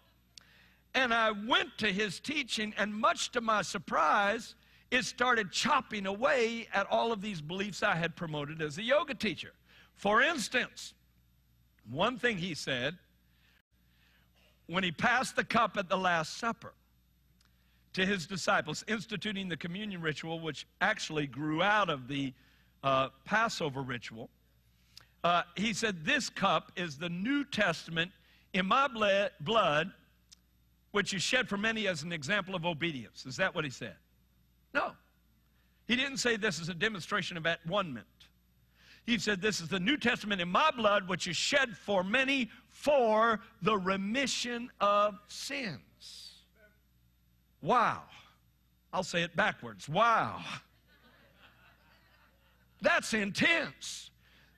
And I went to his teaching, and much to my surprise, it started chopping away at all of these beliefs I had promoted as a yoga teacher. For instance, one thing he said when he passed the cup at the Last Supper to his disciples, instituting the communion ritual, which actually grew out of the uh, Passover ritual, uh, he said, This cup is the New Testament in my blood, which is shed for many as an example of obedience. Is that what he said? No. He didn't say this is a demonstration of at one ment. He said, This is the New Testament in my blood, which is shed for many for the remission of sins. Wow. I'll say it backwards. Wow. That's intense.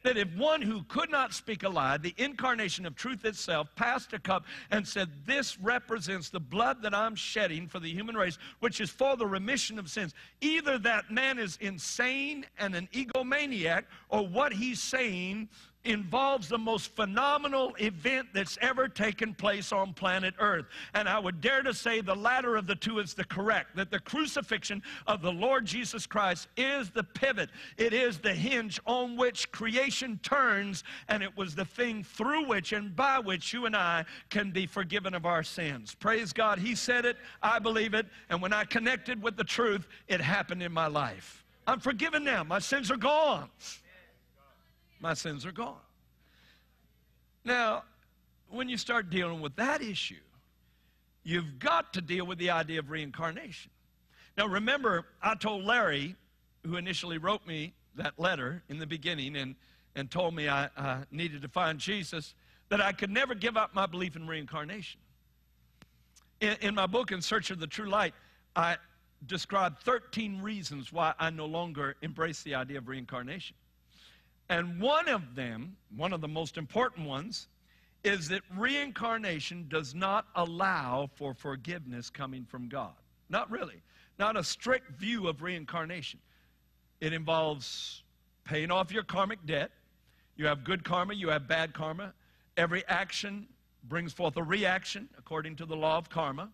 That if one who could not speak a lie, the incarnation of truth itself, passed a cup and said, This represents the blood that I'm shedding for the human race, which is for the remission of sins. Either that man is insane and an egomaniac, or what he's saying involves the most phenomenal event that's ever taken place on planet Earth. And I would dare to say the latter of the two is the correct, that the crucifixion of the Lord Jesus Christ is the pivot, it is the hinge on which creation turns, and it was the thing through which and by which you and I can be forgiven of our sins. Praise God. He said it, I believe it, and when I connected with the truth, it happened in my life. I'm forgiven now. My sins are gone. My sins are gone. Now, when you start dealing with that issue, you've got to deal with the idea of reincarnation. Now, remember, I told Larry, who initially wrote me that letter in the beginning and, and told me I, I needed to find Jesus, that I could never give up my belief in reincarnation. In, in my book, In Search of the True Light, I described 13 reasons why I no longer embrace the idea of reincarnation. And one of them, one of the most important ones, is that reincarnation does not allow for forgiveness coming from God. Not really. Not a strict view of reincarnation. It involves paying off your karmic debt. You have good karma, you have bad karma. Every action brings forth a reaction according to the law of karma.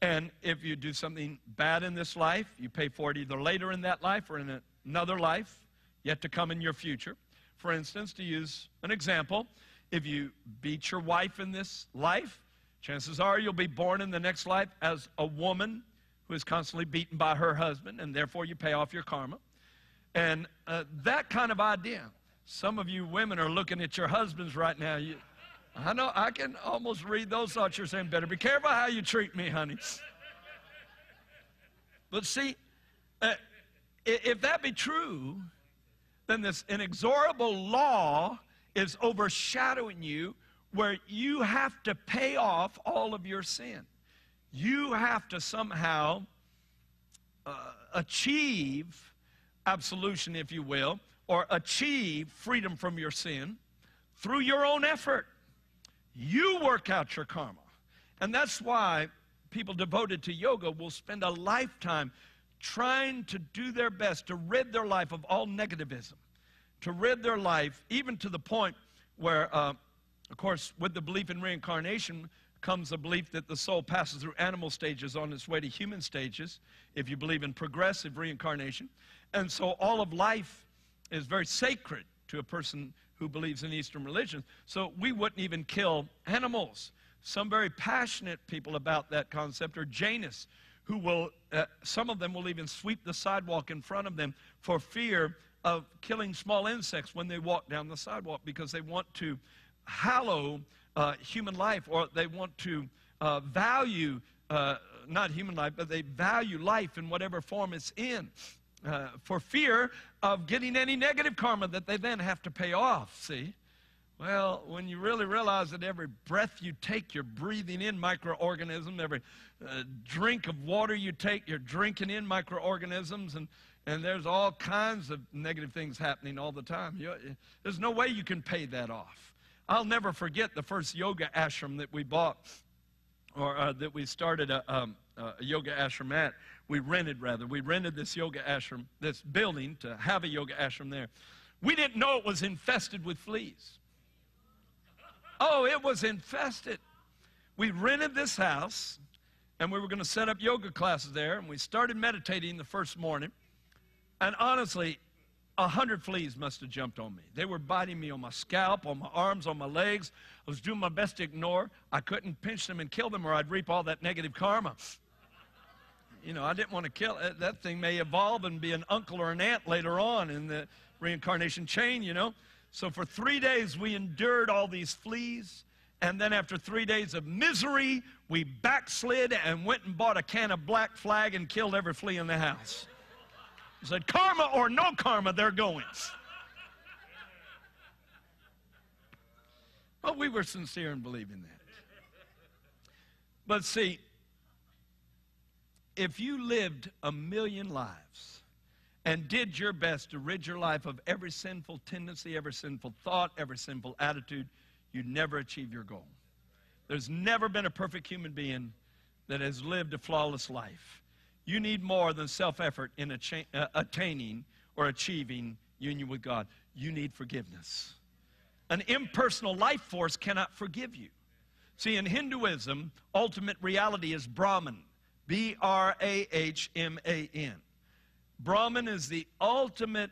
And if you do something bad in this life, you pay for it either later in that life or in another life yet to come in your future. For instance, to use an example, if you beat your wife in this life, chances are you'll be born in the next life as a woman who is constantly beaten by her husband, and therefore you pay off your karma. And uh, that kind of idea. Some of you women are looking at your husbands right now. You, I know I can almost read those thoughts. You're saying, better be careful how you treat me, honey. But see, uh, if that be true, then this inexorable law is overshadowing you where you have to pay off all of your sin. You have to somehow uh, achieve absolution, if you will, or achieve freedom from your sin through your own effort. You work out your karma. And that's why people devoted to yoga will spend a lifetime trying to do their best to rid their life of all negativism to rid their life, even to the point where, uh, of course, with the belief in reincarnation comes the belief that the soul passes through animal stages on its way to human stages, if you believe in progressive reincarnation. And so all of life is very sacred to a person who believes in Eastern religions. So we wouldn't even kill animals. Some very passionate people about that concept are Jainists, who will, uh, some of them will even sweep the sidewalk in front of them for fear of killing small insects when they walk down the sidewalk because they want to hallow uh, human life or they want to uh, value uh, not human life, but they value life in whatever form it's in. Uh, for fear of getting any negative karma that they then have to pay off, see? Well, when you really realize that every breath you take, you're breathing in microorganisms. Every uh, drink of water you take, you're drinking in microorganisms. And and there's all kinds of negative things happening all the time. You, there's no way you can pay that off. I'll never forget the first yoga ashram that we bought, or uh, that we started a, um, a yoga ashram at. We rented, rather. We rented this yoga ashram, this building, to have a yoga ashram there. We didn't know it was infested with fleas. Oh, it was infested. We rented this house, and we were going to set up yoga classes there, and we started meditating the first morning. And honestly, a hundred fleas must have jumped on me. They were biting me on my scalp, on my arms, on my legs. I was doing my best to ignore. I couldn't pinch them and kill them, or I'd reap all that negative karma. You know, I didn't want to kill it. That thing may evolve and be an uncle or an aunt later on in the reincarnation chain, you know. So for three days, we endured all these fleas. And then after three days of misery, we backslid and went and bought a can of black flag and killed every flea in the house. He said, Karma or no karma, they're going. Well, we were sincere in believing that. But see, if you lived a million lives and did your best to rid your life of every sinful tendency, every sinful thought, every sinful attitude, you'd never achieve your goal. There's never been a perfect human being that has lived a flawless life. You need more than self effort in uh, attaining or achieving union with God. You need forgiveness. An impersonal life force cannot forgive you. See, in Hinduism, ultimate reality is Brahman. B R A H M A N. Brahman is the ultimate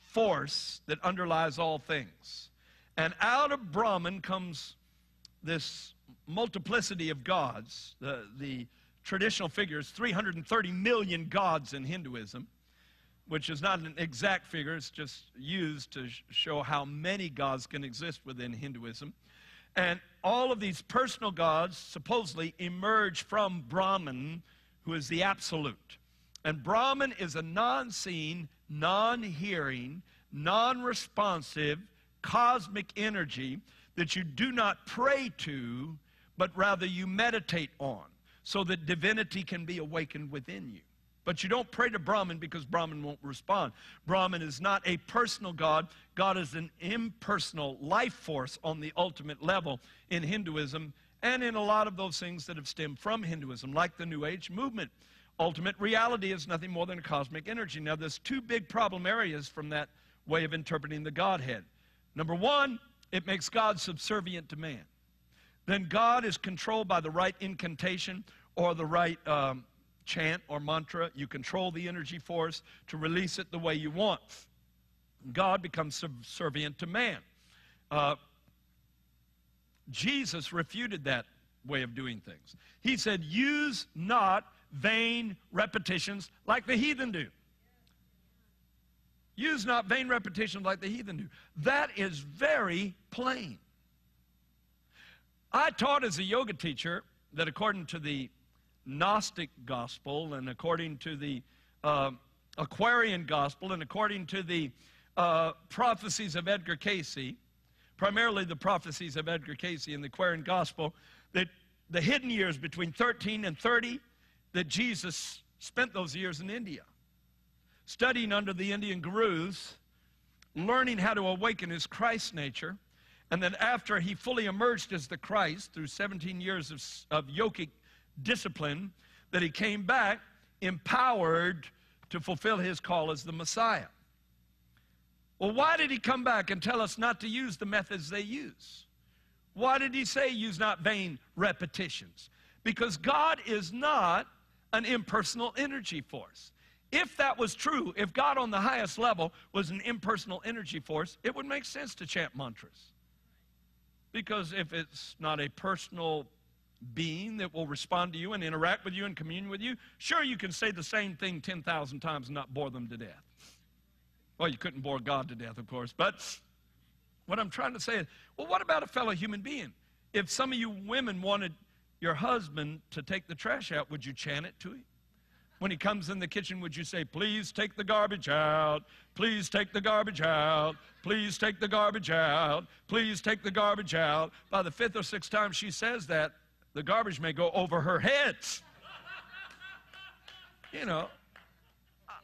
force that underlies all things. And out of Brahman comes this multiplicity of gods, the, the traditional figures 330 million gods in Hinduism. which is not an exact figure, it's just used to sh- show how many gods can exist within Hinduism. And all of these personal gods supposedly emerge from Brahman, who is the absolute. And Brahman is a non seeing, non hearing, non responsive cosmic energy that you do not pray to, but rather you meditate on, so that divinity can be awakened within you. But you don't pray to Brahman because Brahman won't respond. Brahman is not a personal God. God is an impersonal life force on the ultimate level in Hinduism and in a lot of those things that have stemmed from Hinduism, like the New Age movement. Ultimate reality is nothing more than a cosmic energy. Now, there's two big problem areas from that way of interpreting the Godhead. Number one, it makes God subservient to man. Then God is controlled by the right incantation or the right um, chant or mantra. You control the energy force to release it the way you want. God becomes subservient to man. Uh, Jesus refuted that way of doing things. He said, Use not vain repetitions like the heathen do. Use not vain repetitions like the heathen do. That is very plain. I taught as a yoga teacher that according to the Gnostic gospel and according to the uh, Aquarian gospel and according to the uh, prophecies of Edgar Cayce, primarily the prophecies of Edgar Cayce in the Aquarian gospel, that the hidden years between 13 and 30, that Jesus spent those years in India, studying under the Indian gurus, learning how to awaken his Christ nature, and then after he fully emerged as the Christ through 17 years of, of yogic discipline that he came back empowered to fulfill his call as the Messiah. Well, why did he come back and tell us not to use the methods they use? Why did he say use not vain repetitions? Because God is not an impersonal energy force. If that was true, if God on the highest level was an impersonal energy force, it would make sense to chant mantras. Because if it's not a personal being that will respond to you and interact with you and commune with you, sure, you can say the same thing 10,000 times and not bore them to death. Well, you couldn't bore God to death, of course, but what I'm trying to say is, well, what about a fellow human being? If some of you women wanted your husband to take the trash out, would you chant it to him? When he comes in the kitchen, would you say, Please take the garbage out? Please take the garbage out? Please take the garbage out? Please take the garbage out? By the fifth or sixth time she says that, the garbage may go over her heads. You know,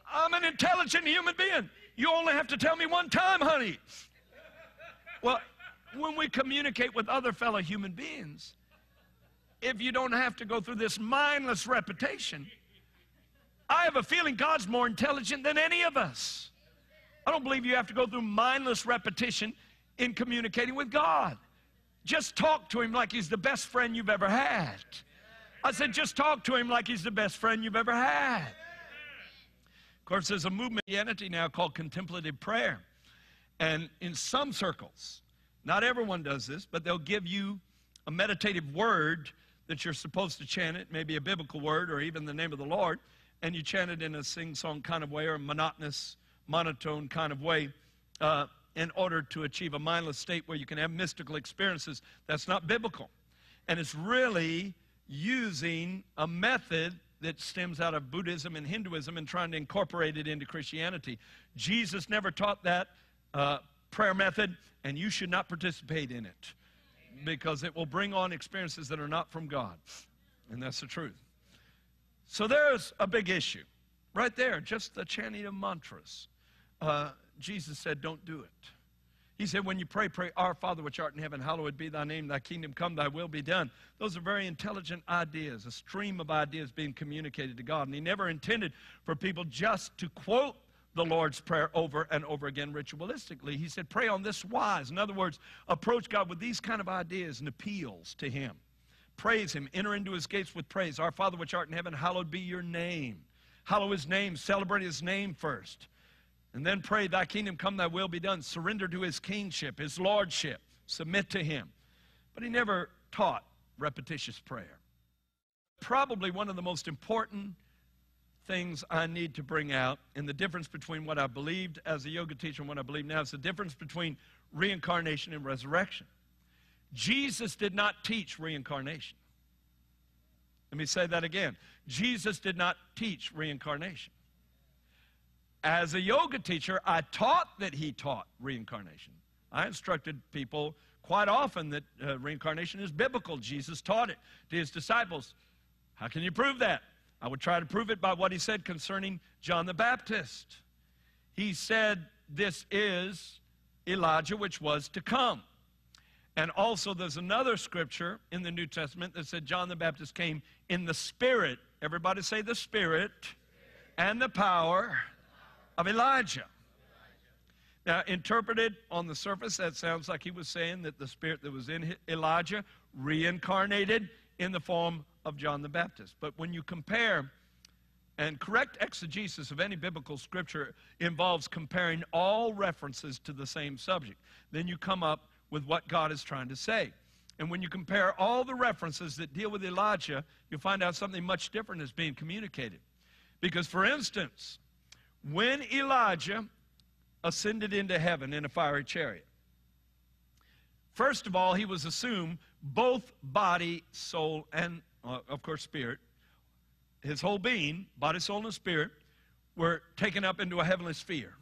I'm an intelligent human being. You only have to tell me one time, honey. Well, when we communicate with other fellow human beings, if you don't have to go through this mindless repetition, I have a feeling God's more intelligent than any of us. I don't believe you have to go through mindless repetition in communicating with God. Just talk to him like he's the best friend you've ever had. I said, just talk to him like he's the best friend you've ever had. Of course, there's a movement Christianity now called contemplative prayer. And in some circles, not everyone does this, but they'll give you a meditative word that you're supposed to chant it, maybe a biblical word or even the name of the Lord, and you chant it in a sing song kind of way or a monotonous, monotone kind of way. Uh, in order to achieve a mindless state where you can have mystical experiences. That's not biblical. And it's really using a method that stems out of Buddhism and Hinduism and trying to incorporate it into Christianity. Jesus never taught that uh, prayer method, and you should not participate in it because it will bring on experiences that are not from God. And that's the truth. So there's a big issue right there, just the chanting of mantras. Uh, Jesus said, Don't do it. He said, When you pray, pray, Our Father which art in heaven, hallowed be thy name, thy kingdom come, thy will be done. Those are very intelligent ideas, a stream of ideas being communicated to God. And he never intended for people just to quote the Lord's Prayer over and over again ritualistically. He said, Pray on this wise. In other words, approach God with these kind of ideas and appeals to Him. Praise Him, enter into His gates with praise. Our Father which art in heaven, hallowed be your name. Hallow His name, celebrate His name first. And then pray, Thy kingdom come, Thy will be done. Surrender to His kingship, His lordship. Submit to Him. But He never taught repetitious prayer. Probably one of the most important things I need to bring out, and the difference between what I believed as a yoga teacher and what I believe now is the difference between reincarnation and resurrection. Jesus did not teach reincarnation. Let me say that again. Jesus did not teach reincarnation. As a yoga teacher, I taught that he taught reincarnation. I instructed people quite often that uh, reincarnation is biblical. Jesus taught it to his disciples. How can you prove that? I would try to prove it by what he said concerning John the Baptist. He said, This is Elijah, which was to come. And also, there's another scripture in the New Testament that said John the Baptist came in the Spirit. Everybody say the Spirit and the power of Elijah. Now, interpreted on the surface, that sounds like he was saying that the spirit that was in Elijah reincarnated in the form of John the Baptist. But when you compare, and correct exegesis of any biblical scripture involves comparing all references to the same subject, then you come up with what God is trying to say. And when you compare all the references that deal with Elijah, you'll find out something much different is being communicated. Because, for instance, when Elijah ascended into heaven in a fiery chariot, first of all, he was assumed both body, soul, and, uh, of course, spirit. His whole being, body, soul, and spirit, were taken up into a heavenly sphere.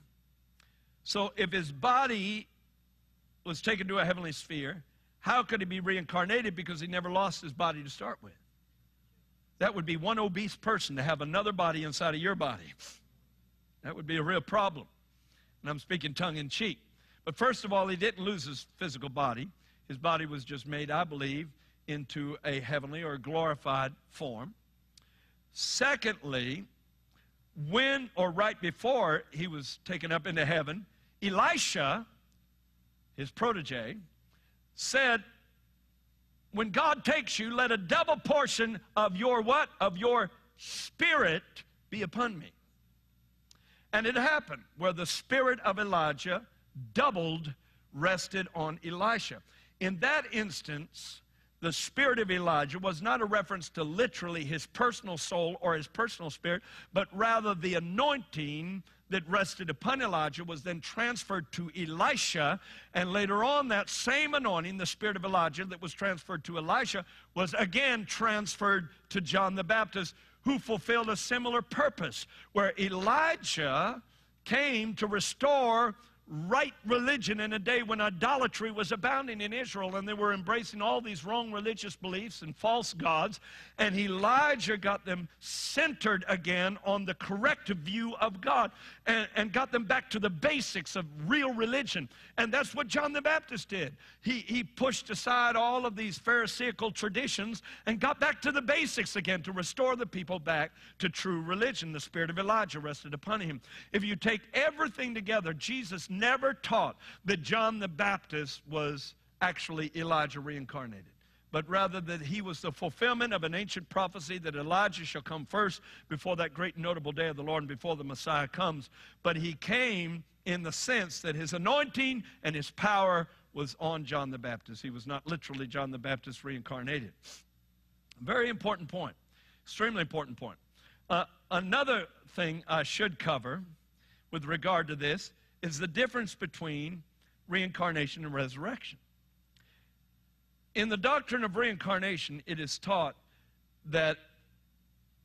So if his body was taken to a heavenly sphere, how could he be reincarnated because he never lost his body to start with? That would be one obese person to have another body inside of your body. That would be a real problem. And I'm speaking tongue in cheek. But first of all, he didn't lose his physical body. His body was just made, I believe, into a heavenly or glorified form. Secondly, when or right before he was taken up into heaven, Elisha, his protege, said, When God takes you, let a double portion of your what? Of your spirit be upon me. And it happened where the spirit of Elijah doubled rested on Elisha. In that instance, the spirit of Elijah was not a reference to literally his personal soul or his personal spirit, but rather the anointing that rested upon Elijah was then transferred to Elisha. And later on, that same anointing, the spirit of Elijah that was transferred to Elisha, was again transferred to John the Baptist, who fulfilled a similar purpose, where Elijah came to restore right religion in a day when idolatry was abounding in Israel and they were embracing all these wrong religious beliefs and false gods. And Elijah got them centered again on the correct view of God and, and got them back to the basics of real religion. And that's what John the Baptist did. He, he pushed aside all of these Pharisaical traditions and got back to the basics again to restore the people back to true religion. The spirit of Elijah rested upon him. If you take everything together, Jesus never taught that John the Baptist was actually Elijah reincarnated but rather that he was the fulfillment of an ancient prophecy that Elijah shall come first before that great notable day of the Lord and before the Messiah comes. But he came in the sense that his anointing and his power was on John the Baptist. He was not literally John the Baptist reincarnated. Very important point, extremely important point. Uh, another thing I should cover with regard to this is the difference between reincarnation and resurrection. In the doctrine of reincarnation, it is taught that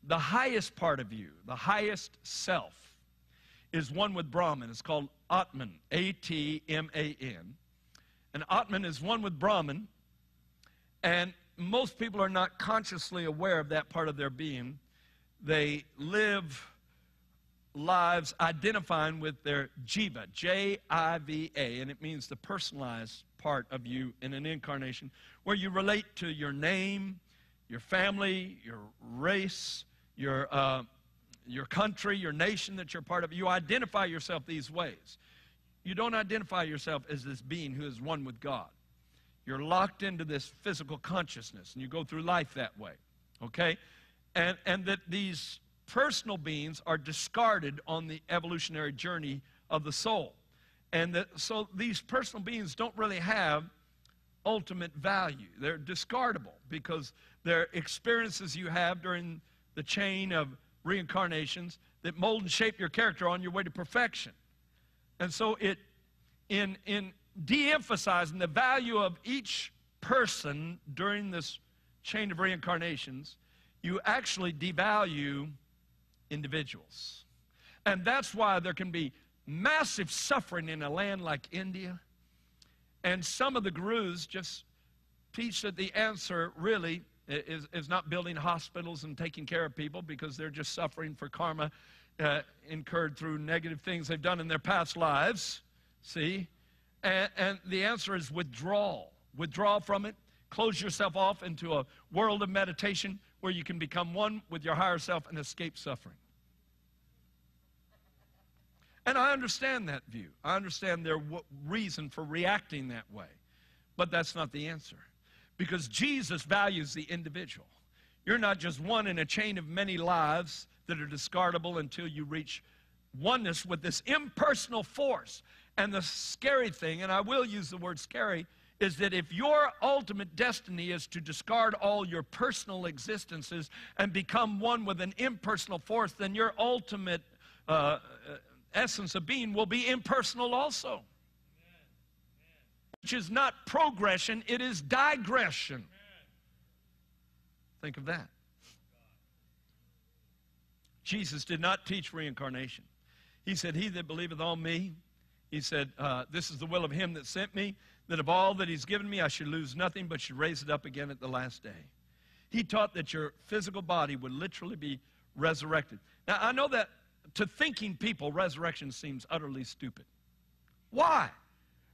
the highest part of you, the highest self, is one with Brahman. It's called Atman, A T M A N. And Atman is one with Brahman, and most people are not consciously aware of that part of their being. They live lives identifying with their jiva, J I V A, and it means the personalized part of you in an incarnation where you relate to your name, your family, your race, your, uh, your country, your nation that you're part of. You identify yourself these ways. You don't identify yourself as this being who is one with God. You're locked into this physical consciousness and you go through life that way. Okay? And, and that these personal beings are discarded on the evolutionary journey of the soul. And so these personal beings don't really have ultimate value. They're discardable because they're experiences you have during the chain of reincarnations that mold and shape your character on your way to perfection. And so it in in de-emphasizing the value of each person during this chain of reincarnations, you actually devalue individuals. And that's why there can be massive suffering in a land like India. And some of the gurus just teach that the answer really is, is not building hospitals and taking care of people because they're just suffering for karma uh, incurred through negative things they've done in their past lives. See? And, and the answer is withdrawal. Withdraw from it. Close yourself off into a world of meditation where you can become one with your higher self and escape suffering. And I understand that view. I understand their w- reason for reacting that way. But that's not the answer. Because Jesus values the individual. You're not just one in a chain of many lives that are discardable until you reach oneness with this impersonal force. And the scary thing, and I will use the word scary, is that if your ultimate destiny is to discard all your personal existences and become one with an impersonal force, then your ultimate uh, uh essence of being will be impersonal also. Which is not progression, it is digression. Think of that. Jesus did not teach reincarnation. He said, He that believeth on me, he said, uh, This is the will of him that sent me, that of all that he's given me, I should lose nothing, but should raise it up again at the last day. He taught that your physical body would literally be resurrected. Now, I know that to thinking people, resurrection seems utterly stupid. Why?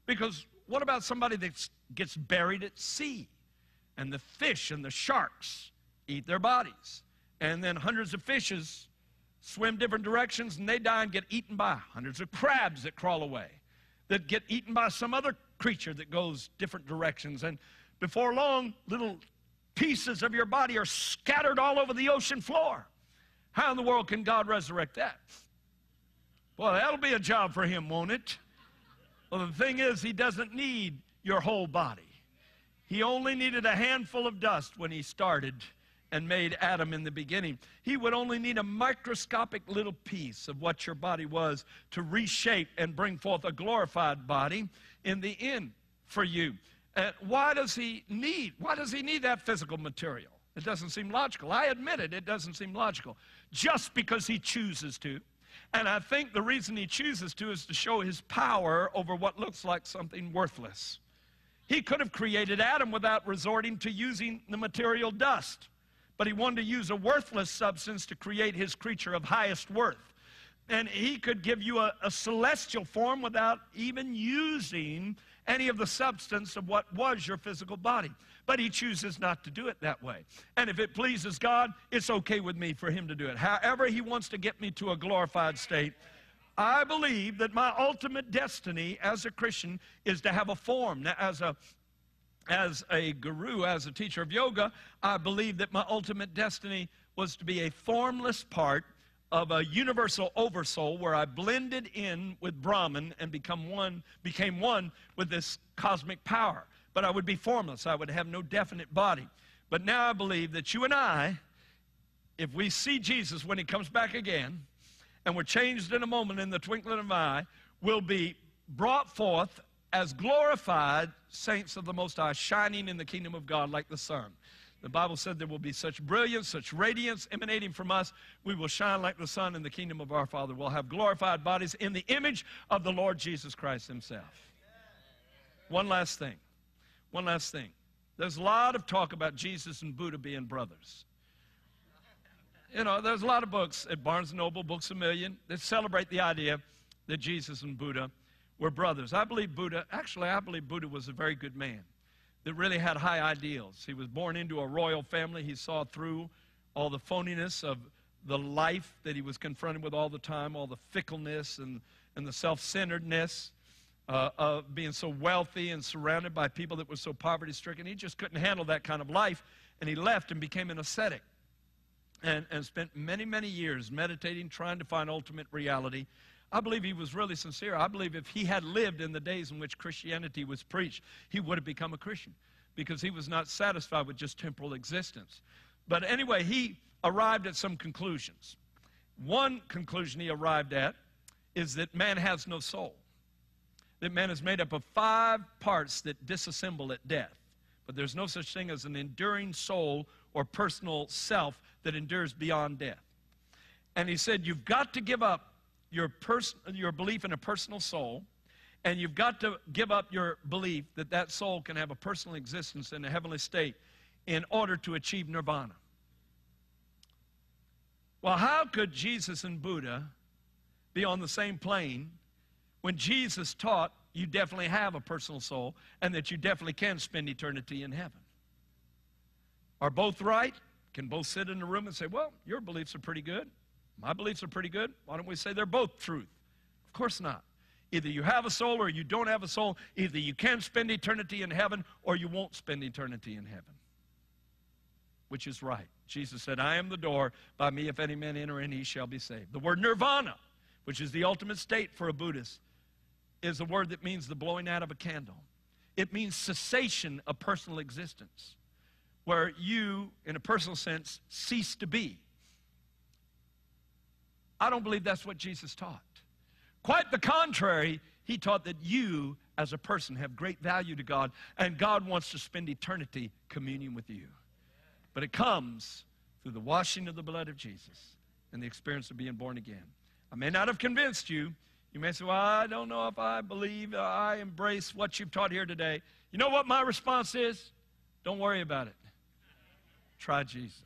Because what about somebody that gets buried at sea and the fish and the sharks eat their bodies? And then hundreds of fishes swim different directions and they die and get eaten by hundreds of crabs that crawl away, that get eaten by some other creature that goes different directions. And before long, little pieces of your body are scattered all over the ocean floor. How in the world can God resurrect that? Well, that'll be a job for him, won't it? Well, the thing is, he doesn't need your whole body. He only needed a handful of dust when he started and made Adam in the beginning. He would only need a microscopic little piece of what your body was to reshape and bring forth a glorified body in the end for you. Uh, why does he need? Why does he need that physical material? It doesn't seem logical. I admit it, it doesn't seem logical just because he chooses to. And I think the reason he chooses to is to show his power over what looks like something worthless. He could have created Adam without resorting to using the material dust, but he wanted to use a worthless substance to create his creature of highest worth. And he could give you a, a celestial form without even using any of the substance of what was your physical body. But he chooses not to do it that way. And if it pleases God, it's okay with me for him to do it. However, he wants to get me to a glorified state. I believe that my ultimate destiny as a Christian is to have a form. Now, as a as a guru, as a teacher of yoga, I believe that my ultimate destiny was to be a formless part of a universal oversoul where I blended in with Brahman and become one, became one with this cosmic power. But I would be formless. I would have no definite body. But now I believe that you and I, if we see Jesus when he comes back again, and we're changed in a moment in the twinkling of an eye, will be brought forth as glorified saints of the Most High, shining in the kingdom of God like the sun. The Bible said there will be such brilliance, such radiance emanating from us. We will shine like the sun in the kingdom of our Father. We'll have glorified bodies in the image of the Lord Jesus Christ Himself. One last thing. One last thing. There's a lot of talk about Jesus and Buddha being brothers. You know, there's a lot of books at Barnes & Noble, Books A Million, that celebrate the idea that Jesus and Buddha were brothers. I believe Buddha, actually, I believe Buddha was a very good man that really had high ideals. He was born into a royal family. He saw through all the phoniness of the life that he was confronted with all the time, all the fickleness and, and the self centeredness uh, of being so wealthy and surrounded by people that were so poverty stricken. He just couldn't handle that kind of life, and he left and became an ascetic. And, and spent many, many years meditating, trying to find ultimate reality. I believe he was really sincere. I believe if he had lived in the days in which Christianity was preached, he would have become a Christian because he was not satisfied with just temporal existence. But anyway, he arrived at some conclusions. One conclusion he arrived at is that man has no soul. That man is made up of five parts that disassemble at death. But there's no such thing as an enduring soul or personal self that endures beyond death. And he said, You've got to give up your, pers- your belief in a personal soul, and you've got to give up your belief that that soul can have a personal existence in a heavenly state in order to achieve nirvana. Well, how could Jesus and Buddha be on the same plane when Jesus taught you definitely have a personal soul and that you definitely can spend eternity in heaven? Are both right? Can both sit in the room and say, Well, your beliefs are pretty good. My beliefs are pretty good. Why don't we say they're both truth? Of course not. Either you have a soul or you don't have a soul. Either you can spend eternity in heaven or you won't spend eternity in heaven. Which is right. Jesus said, I am the door. By me, if any man enter in, he shall be saved. The word nirvana, which is the ultimate state for a Buddhist, is a word that means the blowing out of a candle. It means cessation of personal existence, where you, in a personal sense, cease to be. I don't believe that's what Jesus taught. Quite the contrary, he taught that you, as a person, have great value to God, and God wants to spend eternity communing with you. But it comes through the washing of the blood of Jesus and the experience of being born again. I may not have convinced you. You may say, Well, I don't know if I believe, uh, I embrace what you've taught here today. You know what my response is? Don't worry about it. Try Jesus.